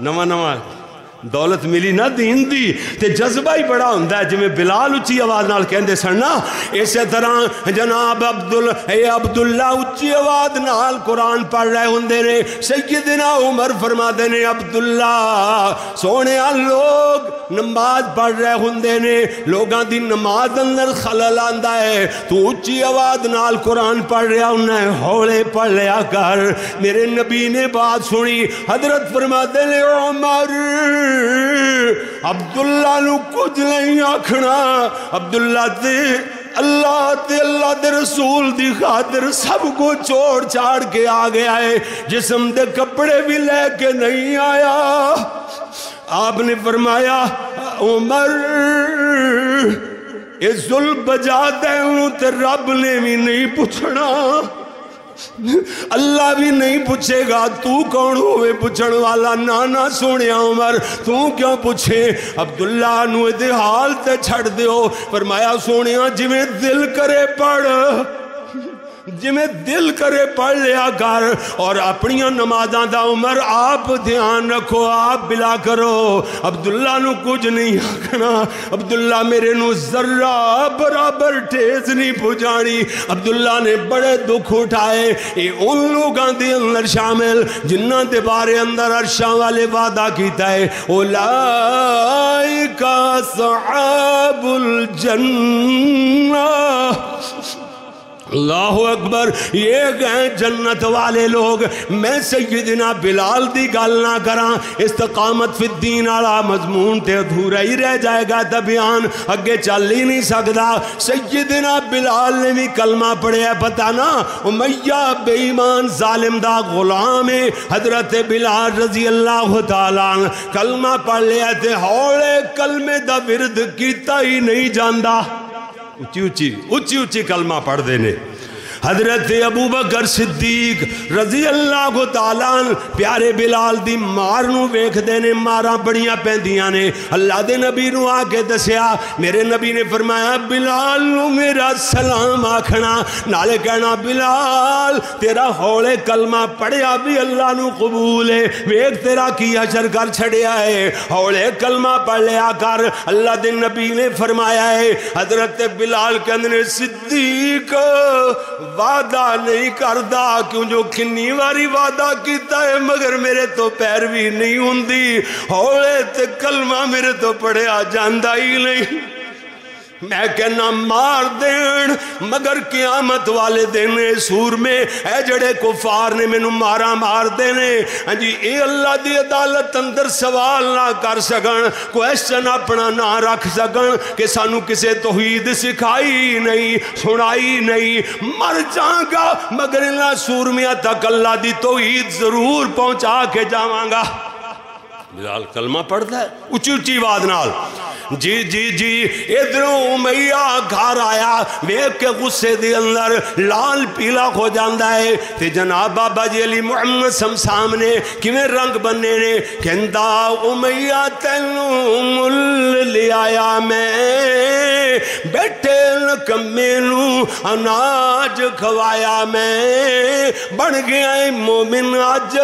نواں نواں۔ دولت ملی نا دین دی، تے جذبہ ہی بڑا ہوندا ہے۔ جویں بلال اچھی آواز نال کہندے سن نا، اسی طرح جناب عبدال اے عبداللہ اچھی آواز نال قرآن پڑھ رہے ہوندے نے۔ سیدنا عمر فرماتے نے، عبداللہ، سونے لوگ نماز پڑھ رہے ہوندے نے۔ لوگاں دی نماز اندر خلل آندا ہے۔ تو اچھی آواز نال قرآن پڑھ رہا ہونا ہے، ہولے پڑھ لیا کر۔ میرے نبی نے بات سنی، حضرت فرما دے نے، عمر عبداللہ نو کچھ نہیں آکھنا۔ عبداللہ تے اللہ تے اللہ دے رسول دی خاطر سب کو چھوڑ چھاڑ کے آ گیا ہے۔ جسم دے کپڑے بھی لے کے نہیں آیا۔ آپ نے فرمایا، عمر، اے ظلم بجا دے ہوں تے رب نے بھی نہیں پوچھنا۔ اللہ بھی نہیں پوچھے گا، تو کون ہوئے؟ پوچھن والا نانا سونے عمر، تو کیوں پوچھے؟ عبداللہ نو دے حال تے چھڑ دیو۔ فرمایا سونے جی دل کرے پڑھ۔ جی میں دل کرے پڑھ لیا کر اور اپنی نمازاں دا عمر آپ دھیان رکھو، آپ بلا کرو۔ عبداللہ نو کچھ نہیں آکھنا۔ عبداللہ میرے نو ذرہ برابر ٹھیس نہیں پہنچانی۔ عبداللہ نے بڑے دکھ اٹھائے۔ اے ان لوگاں دے اندر شامل جنہ دے بارے اندر عرشاں والے وعدہ کیتا ہے، اولائکا صحاب الجنہ۔ اللہ اکبر، یہ گئے جنت والے لوگ۔ میں سیدنا بلال دی گل نہ کراں، استقامت فی الدین والا مضمون تے ادھورا ہی رہ جائے گا بیان اگے چل ہی نہیں سکدا۔ سیدنا بلال نے بھی کلمہ پڑھیا، پتہ نا امیہ بے ایمان ظالم دا غلام ہے۔ حضرت بلال رضی اللہ تعالیٰ کلمہ پڑھ لیا تے ہولے کلمے دا ورد کیتا ہی نہیں جاندا۔ اچھی اچھی اچھی اچھی کلمہ پڑھ دینے حضرت ابو بکر صدیق رضی اللہ کو تعالیٰ پیارے بلال دی مار نو ویکھ دینے مارا بڑیاں پیندیاں نے۔ اللہ دے نبی نو آکے دسیا، میرے نبی نے فرمایا، بلال نو میرا سلام آکھنا۔ نالے کہنا، بلال، تیرا ہولے کلمہ پڑھیا بھی اللہ نو قبول ہے۔ ویک تیرا کیا حشر کر چھڑیا ہے۔ ہولے کلمہ پڑھ لیا کر۔ اللہ دے نبی نے فرمایا ہے، حضرت بلال کے اندر صدیق وعدہ نہیں کردہ کیوں جو کھنی واری وعدہ کیتا ہے؟ مگر میرے تو پیر بھی نہیں ہوں ہوئے تے کلمہ میرے تو پڑھیا آ ہی نہیں۔ میں کہنا مار دین، مگر قیامت والے دن سور میں اے جڑے کفار نے مینوں مارا مار دینے۔ ہاں جی اے اللہ دی عدالت اندر سوال نہ کر سکن کوشچن اپنا نہ رکھ سکن کہ سانو کسے توحید سکھائی نہیں، سنائی نہیں۔ مر جاں گا، مگر اللہ سورمیاں تک اللہ دی توحید ضرور پہنچا کے جاواں گا۔ بلال کلمہ پڑھتا ہے اچھی اچھی واد نال۔ جی جی جی ادھروں امیہ گھر آیا ویک کے غصے دے اندر لال پیلا ہو جاندہ ہے۔ تے جناب بابا جی علی محمد سم سامنے کیویں رنگ بننے نے؟ کہندا امیہ تینوں مل لے آیا میں۔ بیٹھے کمے نو اناج کھوایا میں۔ بن گیا مومن اج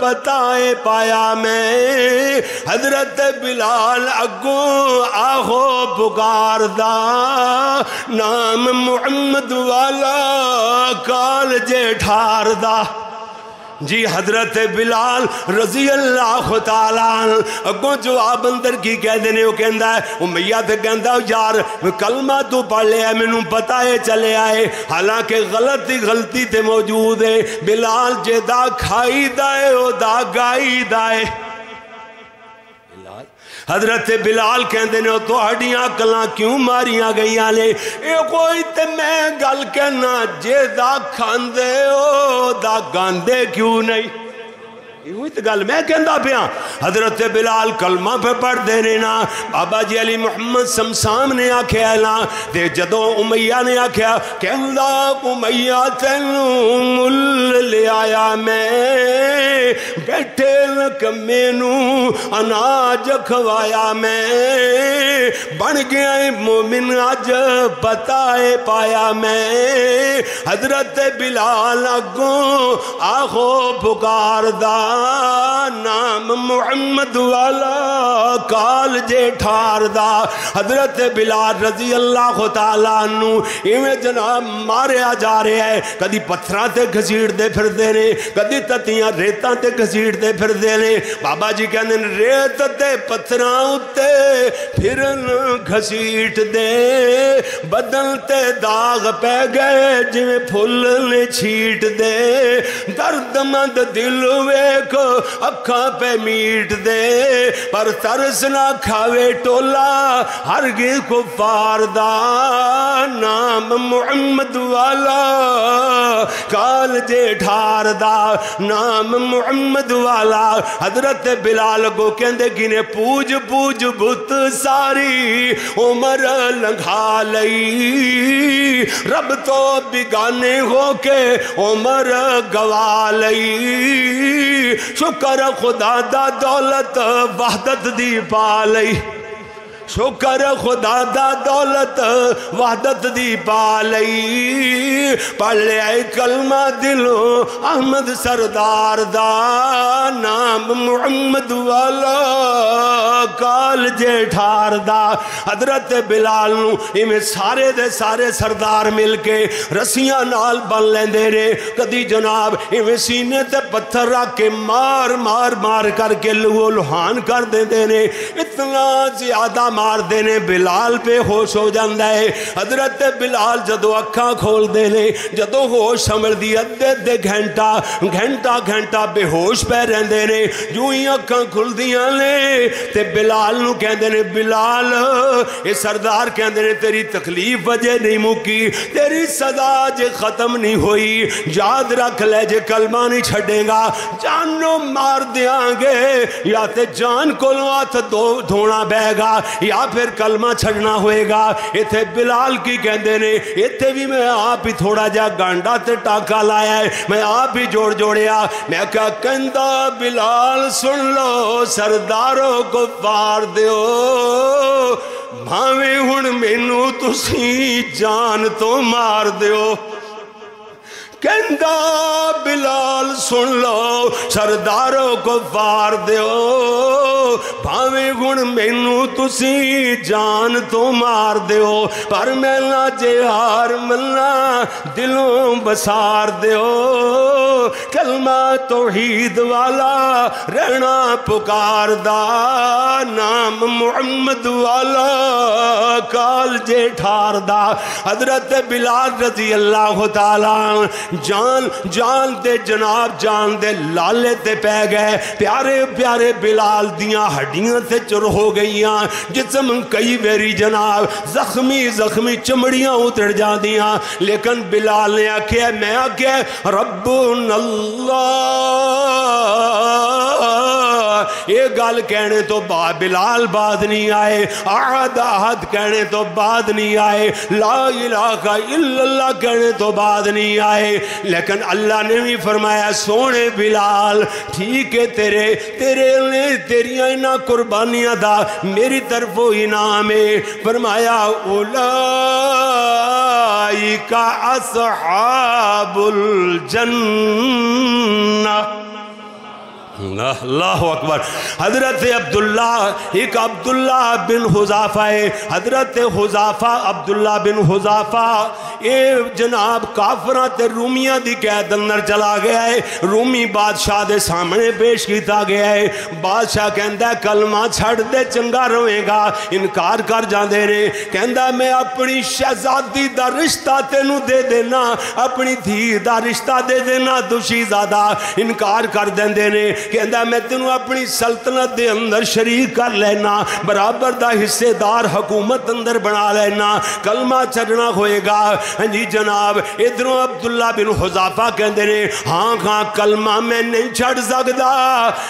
پتہ پایا میں۔ حضرت بلال اگوں آہو پکار دا نام محمد والا کال جے ٹھار دا جی حضرت بلال رضی اللہ تعالیٰ اگوں جواب اندر کی کہہ دینے وہ کہندا ہے امیہ تے کہندا یار کلمہ تو پڑھ لیا، مینوں پتہ ہے چلے آئے۔ حالانکہ غلطی غلطی تے موجود ہے۔ بلال جے دا کھائی دائے او دا گائی دائے حضرت بلال کہندے نے تو ہڈیاں کلاں کیوں ماریاں گئیاں نے؟ اے کوئی تے میں گل کہنا، جے دا کھاندے، او دا گاندے کیوں نہیں؟ ہوئی تو گل میں کہندا پیا، حضرت بلال کلمہ پہ پڑھ دینے نا، بابا جی علی محمد سمسام نے آکھیا نا دے جدو امیہ نے آکھیا، کہندا امیہ تینوں مل لے آیا میں، بیٹھے لکمے نو اناج کھوایا میں، بن گیا مومن آج پتائے پایا میں۔ حضرت بلال اگوں آخو پکار دا نام محمد والا کال جے ٹھار دا۔ حضرت بلال رضی اللہ تعالیٰ عنہ ایویں جناب ماریا جا رہے ہیں کدی پتھراں تے گھسیڑ دے پھر دے نے، کدی تتیاں ریتاں تے گھسیڑ دے پھر دے نے۔ بابا جی کہنے ریت تے پتھراں اتے پھرن گھسیٹ دے بدل تے داغ پہ گئے، جویں پھول نے چھیٹ دے درد مند دل ویک اکھاں پہ میٹ دے، پر ترس نہ کھاوے ٹولا، ہرگز کو فاردہ نام محمد والا۔ کال جے ٹھار دا نام محمد والا۔ حضرت بلال کو کہندے گنے، پوج پوج بت ساری عمر لنگھا لئی۔ رب تو بگانے ہو کے عمر گوا لئی۔ شکر خدا دا دولت وحدت دی پا لئی۔ شکر خدا دا دولت، وحدت دی پا لئی پڑھ لے کلمہ دلو احمد سردار دا نام محمد والا۔ کال جے ٹھار دا حضرت بلال نو ہمیں سارے دے سارے سردار مل کے رسیاں نال بن لیں دے رے۔ کدی جناب ہمیں سینے تے پتھر رکھ کے مار مار مار کر کے لہو لہان کر دے دے رے۔ اتنا زیادہ مار دینے، بلال پہ ہوش ہو جاندہ ہے۔ حضرت بلال جدو اکھاں کھول دینے، جدو ہوش سمر دی ادھے دے گھنٹا گھنٹا گھنٹا بے ہوش پہ رہن دینے جو ہی اکھاں کھل دیاں لے تے بلال نو کہن دینے بلال، اے سردار کہن دینے تیری تکلیف وجہ نہیں مکی، تیری صدا جے ختم نہیں ہوئی۔ یاد رکھ لے، جے کلمہ نہیں چھڑے گا جانو مار دیاں گے۔ یا تے جان کو لوات دھونا بے گا۔ یا پھر کلمہ چھڑنا ہوئے گا؟ ایتھے بلال کی کہندے نے ایتھے بھی میں آپ ہی تھوڑا جا گانڈا تے ٹاکا لایا ہے، میں آپ ہی جوڑ جوڑیا۔ میں کہا کہندہ بلال، سن لو سرداروں کو پار دیو۔ بھاویں ہن مینو تسی جان تو مار دیو۔ کہندا بلال سن لو سرداروں کو فار دیو بھاوے گن مینو تسی جان تو مار دیو پر میں نہ جہار ملنا دلوں بسار دیو کلمہ توحید والا رہنا پکار دا نام محمد والا کال جے ٹھار دا حضرت بلال رضی اللہ تعالی جان جان دے جناب، جان دے لالے تے پہ گئے۔ پیارے پیارے بلال دیاں ہڈیاں تے چر ہو گئیاں۔ جسم کئی ویری جناب، زخمی زخمی چمڑیاں اتر جا دیاں لیکن بلال نے آکھیا، میں آکھیا رب اللہ۔ یہ گل کہنے تو بعد بلال بعد نہیں آئے آہد آہد کہنے تو بعد نہیں آئے، لا الہ الا اللہ کہنے تو بعد نہیں آئے۔ لیکن اللہ نے بھی فرمایا، سونے بلال، ٹھیک ہے تیرے تیرے نے تیریاں انہا قربانیاں دا، میری طرف و انعام ہے۔ فرمایا، اولائکا اصحاب الجنہ اللہ اکبر۔ حضرت عبداللہ، ایک عبداللہ بن حضافہ ہے۔ حضرت حضافہ عبداللہ بن حضافہ اے جناب کافرات رومیہ دی قید اندر چلا گیا ہے۔ رومی بادشاہ دے سامنے پیش کیتا گیا ہے۔ بادشاہ کہندہ کلمہ چھڑ دے، چنگا روئے گا۔ انکار کر جان دے رہے کہندہ میں اپنی شہزادی دا رشتہ تینو دے دینا، اپنی دھی دا رشتہ دے دینا دوشی زادہ۔ انکار کر دیں دینے کہندہ میں تینوں اپنی سلطنت دے اندر شریک کر لینا، برابر دا حصے دار حکومت اندر بنا لینا، کلمہ چڑھنا ہوئے گا۔ ہاں جی جناب ادھروں عبداللہ بن حضافہ کہندے نے ہاں ہاں کلمہ میں نہیں چھڑ سکدا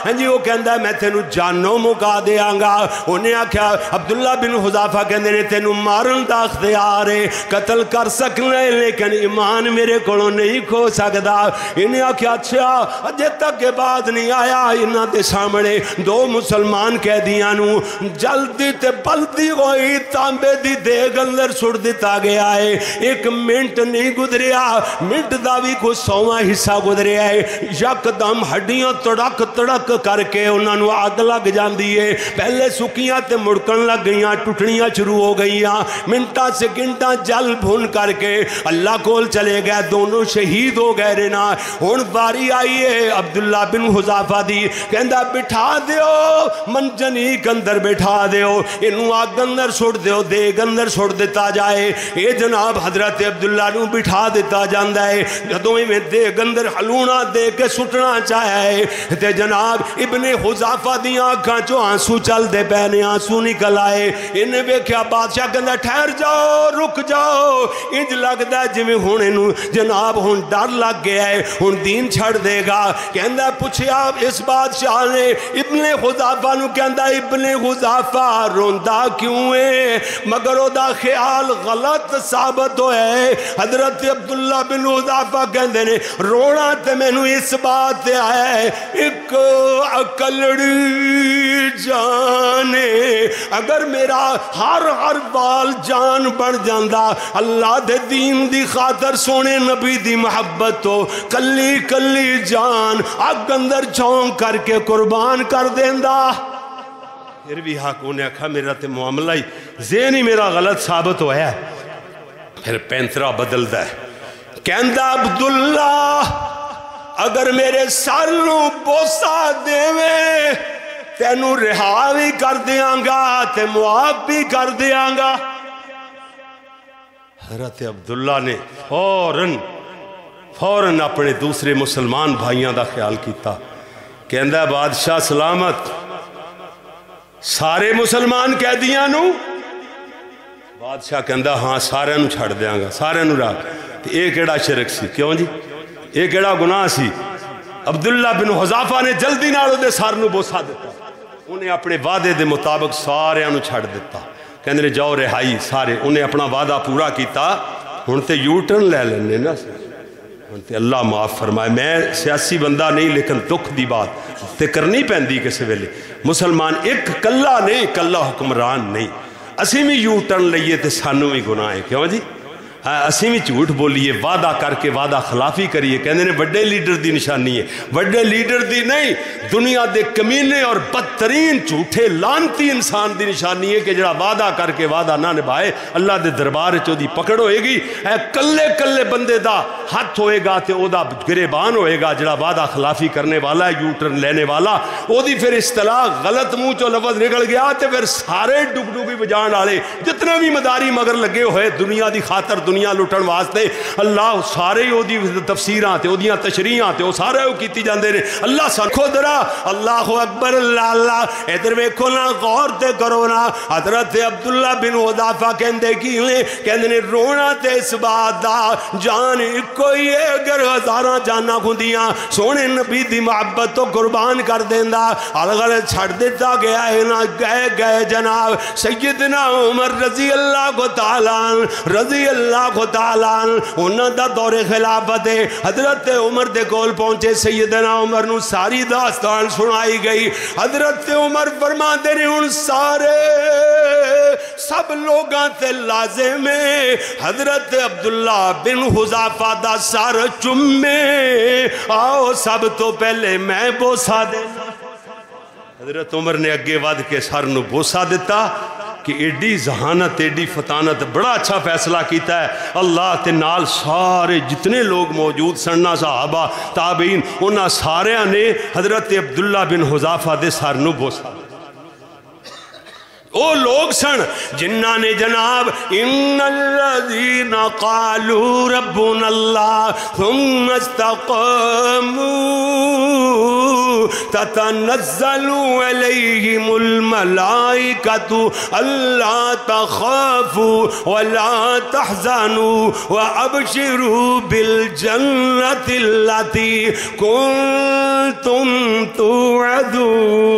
ہاں جی وہ کہندہ میں تینوں جانوں مکا دیا گا۔ انہیں آکھا عبداللہ بن حضافہ کہندے نے تینوں مارن دا اختیار ہے، قتل کر سکنے لیکن ایمان میرے کولوں نہیں کھو سکدا انہیں آکھا اچھا اجے تک کے بعد نہیں آیا انہاں دے سامنے؟ دو مسلمان کہہ دیا نو جلدی تے بلدی ہوئی تانبے دی دیگ اندر سڑ دیتا گیا ہے۔ ایک منٹ نہیں گدریا منٹ دا بھی کو سوما حصہ گدریا ہے۔ یک دم ہڈیاں تڑک تڑک کر کے انہاں نو آگ لگ جان دیئے پہلے سکیاں تے مڑکن لگ گئیاں، ٹوٹنیاں شروع ہو گئیاں۔ منٹا سیکنڈا جل بھون کر کے اللہ کول چلے گئے۔ دونوں شہید ہو گئے رہنا ہون باری آئی ہے عبداللہ بن حضافہ دی کہندہ بٹھا دیو، منجنی کندر بٹھا دیو انہوں آگ اندر سڑ دیو دیگ اندر سڑ دیتا جائے۔ اے جناب حضرت عبداللہ نو بٹھا دیتا جاندہ ہے۔ جدوئی میں دیگ اندر حلونا دے کے سٹنا چاہے، تے جناب ابن حضافہ دی آنکھاں چو آنسو چل دے پہنے آنسو نکل آئے۔ انہیں بے کیا بادشاہ کہندہ ٹھہر جاؤ، رک جاؤ۔ انج لگ دا جمیں ہونے نو جناب ہون ڈر لگ گیا ہے ہون دین چھڑ دے گا۔ کہندہ پوچھے آپ اس بادشاہ نے ابن خضافہ نو کہندہ ابن خضافہ روندہ کیوں ہے؟ مگر او دا خیال غلط ثابت ہوئے حضرت عبداللہ بن خضافہ کہندے نے، رونا تے میں نو اس بات تے آئے ایک اکلڑی جانے، اگر میرا ہر ہر بال جان بڑھ جاندہ اللہ دے دین دی خاطر سونے نبی دی محبت تو کلی کلی جان، اگ اندر چون کر کے قربان کر دیندہ پھر بھی حق انہیں اکھا میرا تے معاملہ ہی ذہن ہی میرا غلط ثابت ہوا ہے۔ پھر پینترا بدل دا ہے۔ کہندہ عبداللہ، اگر میرے سر نو بوسا دیوے تینو رہا بھی کر دیاں گا، تے معاف بھی کر دیاں گا۔ حضرت عبداللہ نے فوراں فوراً اپنے دوسرے مسلمان بھائیاں دا خیال کیتا۔ کہندہ بادشاہ سلامت سارے مسلمان کہہ دیا نو بادشاہ کہندہ ہاں سارے نو چھڑ دیاں گا سارے نو راک ایک ایڑا شرک سی کیوں جی ایک ایڑا گناہ سی عبداللہ بن حضافہ نے جلدی نالو دے سار نو بوسا دیتا انہیں اپنے وعدے دے مطابق سارے نو چھڑ دیتا کہندے جاؤ رہائی سارے انہیں اپنا وعدہ پورا کیتا ہونتے یوٹرن لے لینے نا اللہ معاف فرمائے میں سیاسی بندہ نہیں لیکن دکھ دی بات تے کرنی پہندی کسے ویلے مسلمان ایک کلہ نہیں کلہ حکمران نہیں اسی میں یوٹرن لئیے تے سانو بھی گناہ ہے کیوں جی ہاں، اسی بھی جھوٹ بولیے، وعدہ کر کے وعدہ خلافی کریے۔ کہندے نے بڑے لیڈر دی نشانی ہے۔ بڑے لیڈر دی نہیں، دنیا دے کمینے اور بدترین جھوٹے لانتی انسان دی نشانی ہے کہ جڑا وعدہ کر کے وعدہ نہ نبھائے، اللہ دے دربار چو دی پکڑ ہوئے گی۔ اے کلے کلے بندے دا ہاتھ ہوئے گا تے او دا گریبان ہوئے گا، جڑا وعدہ خلافی کرنے والا ہے یوٹرن لینے والا۔ او دی پھر اصطلاح غلط منہ چو لفظ نکل گیا تے پھر سارے ڈگ ڈگی بجان والے جتنے بھی مداری مگر لگے ہوئے دنیا کی خاطر دنیا دنیا لٹن واسطے اللہ سارے او دی تفسیراں تے او تشریحاں تے، او سارے او کیتی جاندے نے۔ اللہ سن خود را۔ اللہ اکبر، اللہ اللہ۔ ادھر ویکھو نا، غور تے کرو نا۔ حضرت عبداللہ بن حذافہ کہندے کی لے کہندے نے، رونا تے اس بات دا جان کوئی اگر ہزاراں جانا کھندیاں سونے نبی دی محبت تو قربان کر دیندا۔ الغل چھڑ دیتا گیا ہے نا۔ گئے گئے جناب۔ سیدنا عمر رضی اللہ تعالی رضی اللہ کو تعالی انہاں دا دور خلافت ہے حضرت عمر دے کول پہنچے، سیدنا عمر نو ساری داستان سنائی گئی۔ حضرت عمر فرما دے رہے ان سارے، سب لوگاں تے لازم ہے۔ حضرت عبداللہ بن حضافہ دا سار چمے آؤ سب تو پہلے میں بوسا دے حضرت عمر نے اگے ود کے سر نو بوسا دیتا۔ کہ ایڈی ذہانت، ایڈی فتانت بڑا اچھا فیصلہ کیتا ہے۔ اللہ تے نال سارے جتنے لوگ موجود سننا صحابہ، تابعین، انہاں سارے نے حضرت عبداللہ بن حضافہ دے سر نو بوسا۔ او لوگ سن جنہ نے جناب ان الذین قالوا ربنا اللہ ثم استقاموا تتنزل علیہم الملائکت اللہ تخافوا ولا تحزنوا وابشروا بالجنت التي كنتم توعدون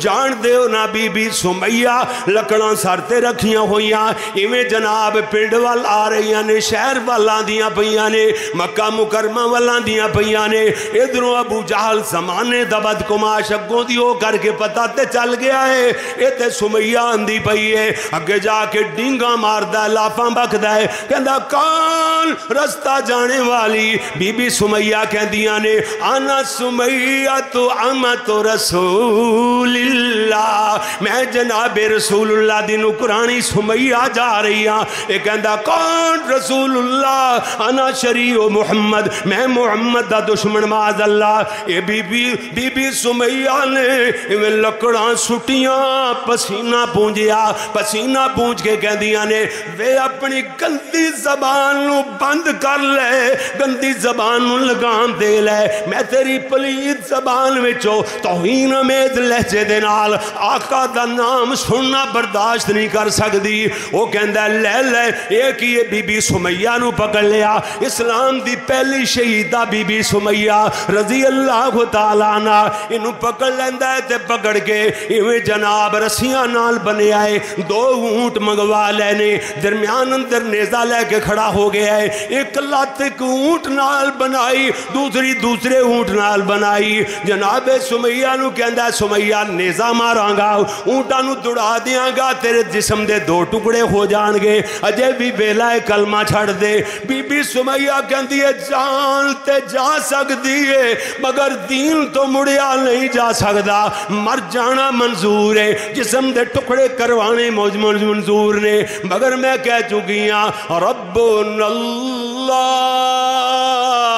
جان دیو نا بی بی سمیہ، لکڑاں سارتے رکھیاں ہویاں ایویں جناب پنڈ وال آ رہی نے، شہر والاں دیاں پیاں نے، مکہ مکرمہ والاں دیاں پیاں نے۔ ادھروں ابو جہل زمانے دبد کماش اگوں دی ہو کر کے پتہ تے چل گیا ہے۔ اے تے سمیہ اندی پئی ہے۔ اگے جا کے ڈینگا ماردا ہے، لافاں بکدا ہے۔ کہندا کون رستہ جانے والی۔ بی بی سمیہ کہندیاں نے انا سمیہ تو امت رسول اللہ، میں جناب رسول اللہ دی نکرانی سمیہ جا رہی ہاں۔ یہ کہندا، کون رسول اللہ انا شریع محمد. میں محمد دا دشمن معاذ اللہ۔ اے be be be be Sumaiya نے ایویں لکڑاں سٹیاں پسینہ پونجیا۔ پسینہ پونج کے کہندیاں نے، وے اپنی گندی زبان نو بند کر لے، گندی زبان نو لگام دے لے۔ میں تیری پلید زبان وچوں توہین امید لہجے دے نال آقا دا نام سننا برداشت نہیں کر سکتی وہ کہندا ہے، لے لے ایک یہ بی بی سمیہ نو پکڑ لیا۔ اسلام دی پہلی شہیدہ بی بی سمیہ رضی اللہ تعالیٰ عنہ۔ انہوں پکڑ لیندا ہے تے پکڑ کے ایویں جناب رسیاں نال بنے آئے۔ دو اونٹ منگوا لینے۔ درمیان اندر نیزہ لے کے کھڑا ہو گیا ہے۔ ایک لات ایک اونٹ نال بنائی، دوسری دوسرے اونٹ نال بنائی۔ جناب سمیہ نو کہندا ہے، سمیہ نیزہ ماراں گا، اونٹاں نو دڑا دیاں گا، تیرے جسم دے دو ٹکڑے ہو جان گے۔ اجے بھی بیلا ہے، کلمہ چھڑ دے۔ بی بی سمیہ کہندی ہے، جان تے جا سکتی ہے، مگر دین تو مڑیا نہیں جا سکتا مر جانا منظور ہے، جسم دے ٹکڑے کروانے موج منظور نے۔ مگر میں کہہ چکی ہاں رب اللہ۔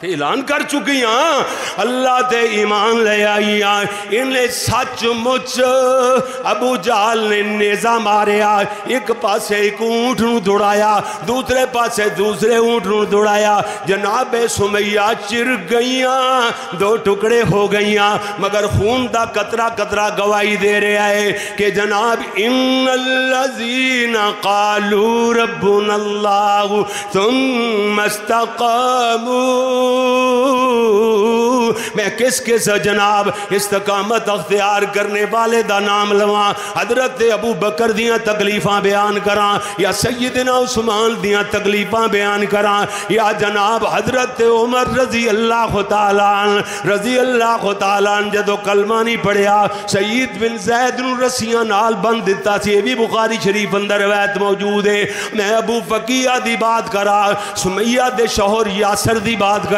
تے اعلان کر چکی ہاں اللہ تے ایمان لے آئی ہاں انہیں سچ مچ ابو جال نے نیزہ ماریا۔ ایک پاسے ایک اونٹ نو دوڑایا، دوسرے پاسے دوسرے اونٹ نو دوڑایا۔ جناب سمیہ چر گئیاں دو ٹکڑے ہو گئیاں مگر خون دا قطرہ قطرہ گواہی دے رہا ہے کہ جناب ان الذین قالوا ربنا اللہ ثم استقاموا۔ میں کس کس جناب استقامت اختیار کرنے والے دا نام لواں؟ حضرت ابو بکر دیاں تکلیفاں بیان کراں یا سیدنا عثمان دیاں تکلیفاں بیان کراں؟ یا جناب حضرت عمر رضی اللہ تعالیٰ رضی اللہ تعالیٰ جدو کلمہ نہیں پڑھیا، سید بن زید نو رسیاں نال بند دیتا سی، یہ بھی بخاری شریف اندر روایت موجود ہے۔ میں ابو فقیہ دی بات کرا سمیہ دے شوہر یاسر دی بات کرا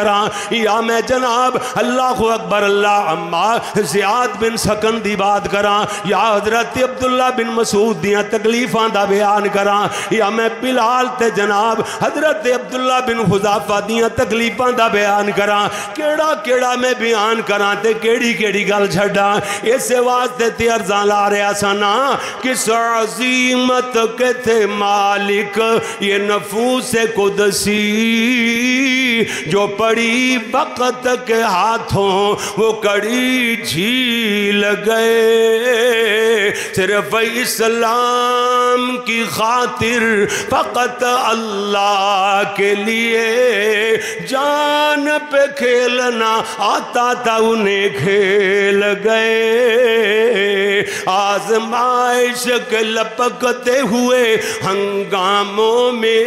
یا میں جناب اللہ اکبر، اللہ اما زیاد بن سکن دی بات کرا یا حضرت عبداللہ بن مسعود دیاں تکلیفاں دا بیان کرا یا میں بلال تے جناب حضرت عبداللہ بن حضافہ دیاں تکلیفاں دا بیان کرا کیڑا کیڑا میں بیان کرا تے کیڑی کیڑی گل چھڑا اسے واسطے تے ارزان لا رہا سنا کس عظیمت کے تھے مالک، یہ نفوس قدسی جو پر پڑی وقت کے ہاتھوں وہ کڑی جھیل گئے۔ صرف اسلام کی خاطر فقط اللہ کے لیے جان پہ کھیلنا آتا تھا، انہیں کھیل گئے۔ آزمائش کے لپکتے ہوئے ہنگاموں میں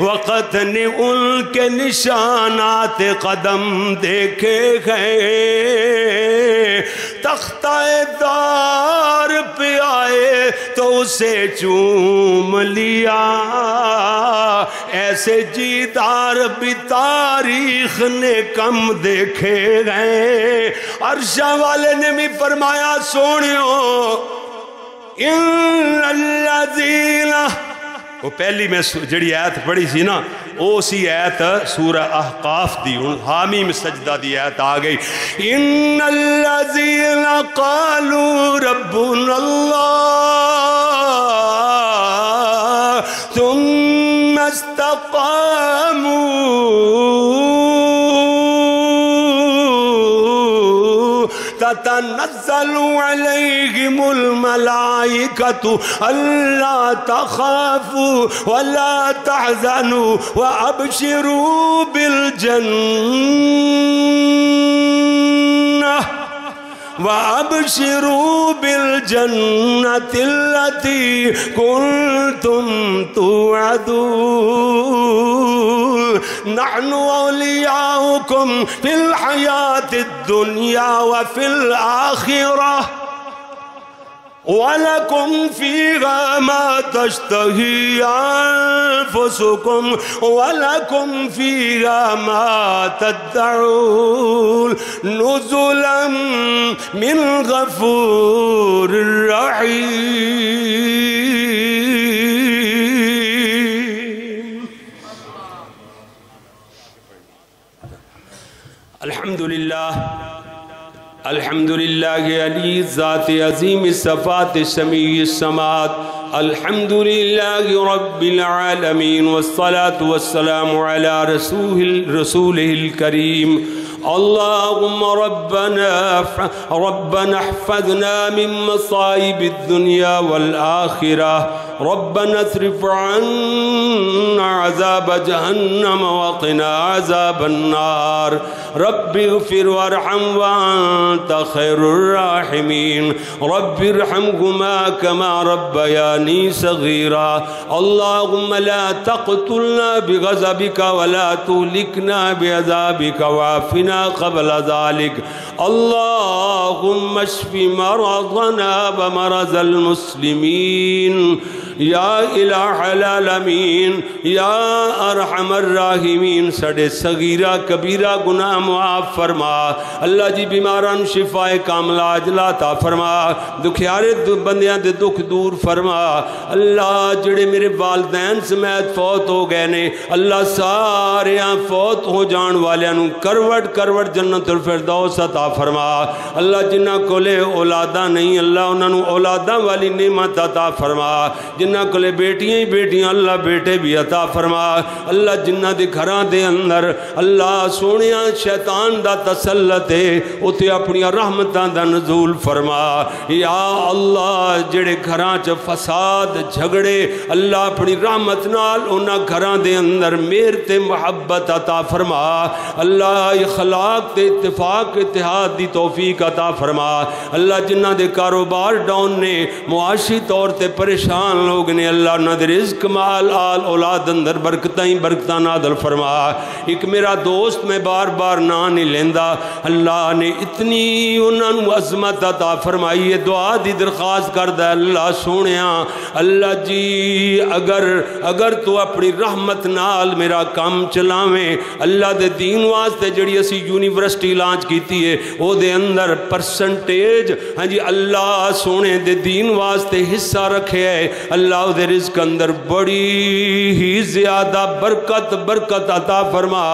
وقت نے ان کے نشانات قدم دیکھے گئے۔ تختہ دار پہ آئے تو اسے چوم لیا۔ ایسے جیدار بھی تاریخ نے کم دیکھے گئے۔ عرشہ والے نے بھی فرمایا سونیوں ان الذین وہ پہلی میں جڑی آیت پڑھی سی نا، او سی آیت سورہ احقاف دی حامی میں سجدہ دی آیت آ گئی۔ ان الذین قالوا ربنا اللہ ثم استقاموا تتنزل عليهم الملائكة ألا تخافوا ولا تحزنوا وأبشروا بالجنة. وأبشروا بالجنة التي كنتم توعدون. نحن أولياؤكم في الحياة الدنيا وفي الآخرة. ولكم فيها ما تشتهي أنفسكم ولكم فيها ما تدعون نزلا من غفور رحيم. الحمد لله الحمد لله علی ذات عظیم الصفات سمیع السمات الحمد لله رب العالمين والصلاة والسلام على رسول رسوله الكريم اللهم ربنا ربنا احفظنا من مصائب الدنيا والآخرة ربنا اصرف عنا عذاب جهنم وقنا عذاب النار. رب اغفر وارحم وأنت خير الراحمين. رب ارحمهما كما ربياني صغيرا. اللهم لا تقتلنا بغضبك ولا تهلكنا بعذابك وعافنا قبل ذلك. اللهم اشف مرضنا ومرض المسلمين. یا الہ العالمین، یا ارحم الراحمین سڑے صغیرہ کبیرہ گناہ معاف فرما۔ اللہ جی بیماران شفا کاملہ اجلا تا فرما۔ دکھیارے بندیاں دے دکھ دور فرما۔ اللہ جڑے میرے والدین سمیت فوت ہو گئے نے، اللہ سارے فوت ہو جان والیاں نو کروٹ کروٹ جنت الفردوس عطا فرما۔ اللہ جنہ کولے اولادہ نہیں، اللہ انہاں نو اولادہ والی نعمت عطا فرما۔ جنہ کلے بیٹیاں ہی بیٹیاں، اللہ بیٹے بھی عطا فرما اللہ جنہ دے گھراں دے اندر اللہ سونیاں شیطان دا تسلط ہے اتے اپنی رحمتاں دا نزول فرما یا اللہ، جڑے گھراں چ فساد، جھگڑے، اللہ اپنی رحمت نال انہاں گھراں دے اندر میر تے محبت عطا فرما اللہ اخلاق تے اتفاق اتحاد دی توفیق عطا فرما اللہ جنہ دے کاروبار ڈاؤن نے، معاشی طور تے پریشان لوگ نے اللہ نہ دے رزق، مال، آل، اولاد اندر برکتیں ہی برکتاں نادل فرما ایک میرا دوست میں بار بار نا نہیں لیندہ۔ اللہ نے اتنی انہوں نے عظمت عطا فرمائی۔ ہے دعا دی درخواست کر اللہ سونیاں اللہ جی اگر اگر تو اپنی رحمت نال میرا کام چلاویں۔ اللہ دے دین واسطے جڑی اسی یونیورسٹی لانچ کیتی ہے، او دے اندر پرسنٹیج ہاں جی اللہ سونے دے دین واسطے حصہ رکھے ہے۔ اللہ اللہ دے رزق اندر بڑی ہی زیادہ برکت برکت عطا فرما۔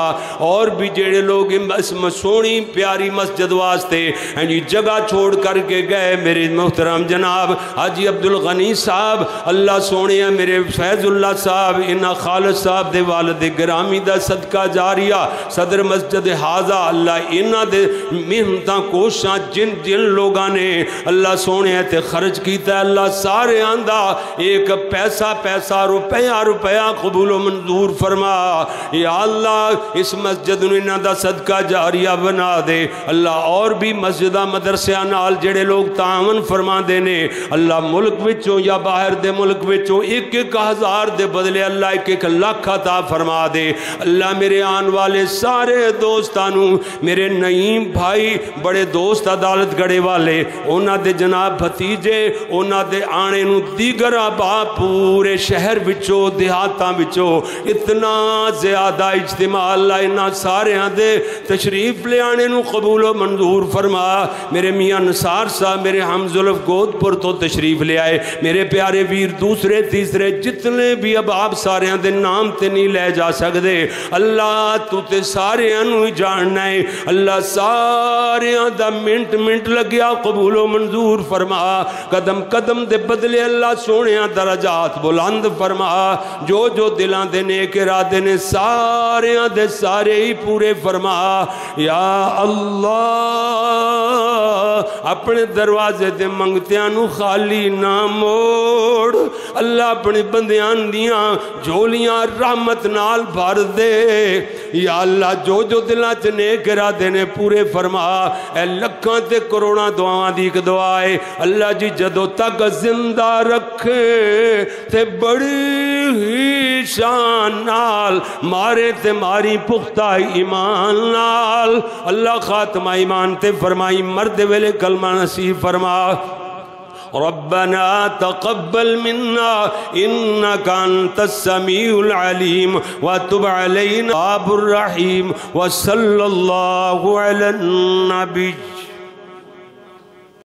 اور بھی جڑے لوگ اس سونی پیاری مسجد واسطے ہاں جی جگہ چھوڑ کر کے گئے میرے محترم جناب۔ حاجی عبدالغنی صاحب، اللہ سونے ہیں میرے فیض اللہ صاحب انہا خالد صاحب دے والد گرامی دا صدقہ جاریہ۔ صدر مسجد حاضہ، اللہ انہا دے محنتاں، کوشاں جن جن لوگاں نے اللہ سونے ہیں تے خرچ کیتا ہے، اللہ سارے آندہ اے ایک پیسہ پیسہ روپیہ روپیہ قبول و منظور فرما۔ یا اللہ، اس مسجد نے دا صدقہ جاریہ بنا دے۔ اللہ اور بھی مسجدہ مدرسہ نال جڑے لوگ تعاون فرما دینے اللہ ملک وچوں یا باہر دے ملک وچوں ایک ایک ہزار دے بدلے اللہ ایک ایک لاکھ عطا فرما دے۔ اللہ میرے آن والے سارے دوستانوں میرے نعیم بھائی، بڑے دوست عدالت گڑے والے اونا دے جناب بھتیجے اونا دے آنے نو دیگر آبا پورے شہر وچوں، دیہاتاں وچوں اتنا زیادہ اجتماع اللہ انہا سارے ہاں دے تشریف لے آنے نو قبول و منظور فرما۔ میرے میاں نصار صاحب، میرے ہم ظلف گود پر تو تشریف لے آئے۔ میرے پیارے ویر، دوسرے، تیسرے، جتنے بھی اب آپ سارے ہاں دے نام تے نہیں لے جا سکدے۔ اللہ تو تے سارے انو ہی جاننا ہے۔ اللہ سارے ہاں دا منٹ منٹ لگیا، قبول و منظور فرما۔ قدم قدم دے بدلے اللہ سونے ہاں درجات بلند فرما۔ جو جو دلان دے نیک ارادے نے سارے دے سارے ہی پورے فرما۔ یا اللہ، اپنے دروازے دے منگتیاں نو خالی نہ موڑ۔ اللہ اپنے بندیان دیاں جولیاں رحمت نال بھر دے۔ یا اللہ، جو جو دلہ چنے کرا دینے پورے فرما۔ اے لکھاں تے کروڑا دعاں دی ایک دعا ہے۔ اللہ جی جدو تک زندہ رکھے۔ تے بڑی ہی شان نال، مارے تے ماری پختہ ایمان نال۔ اللہ خاتمہ ایمان تے فرمائی، مرد ویلے کلمہ نصیب فرما۔ ربنا تقبل منا إنك أنت السميع العليم وتب علينا أبو الرحيم وصلى الله على النبي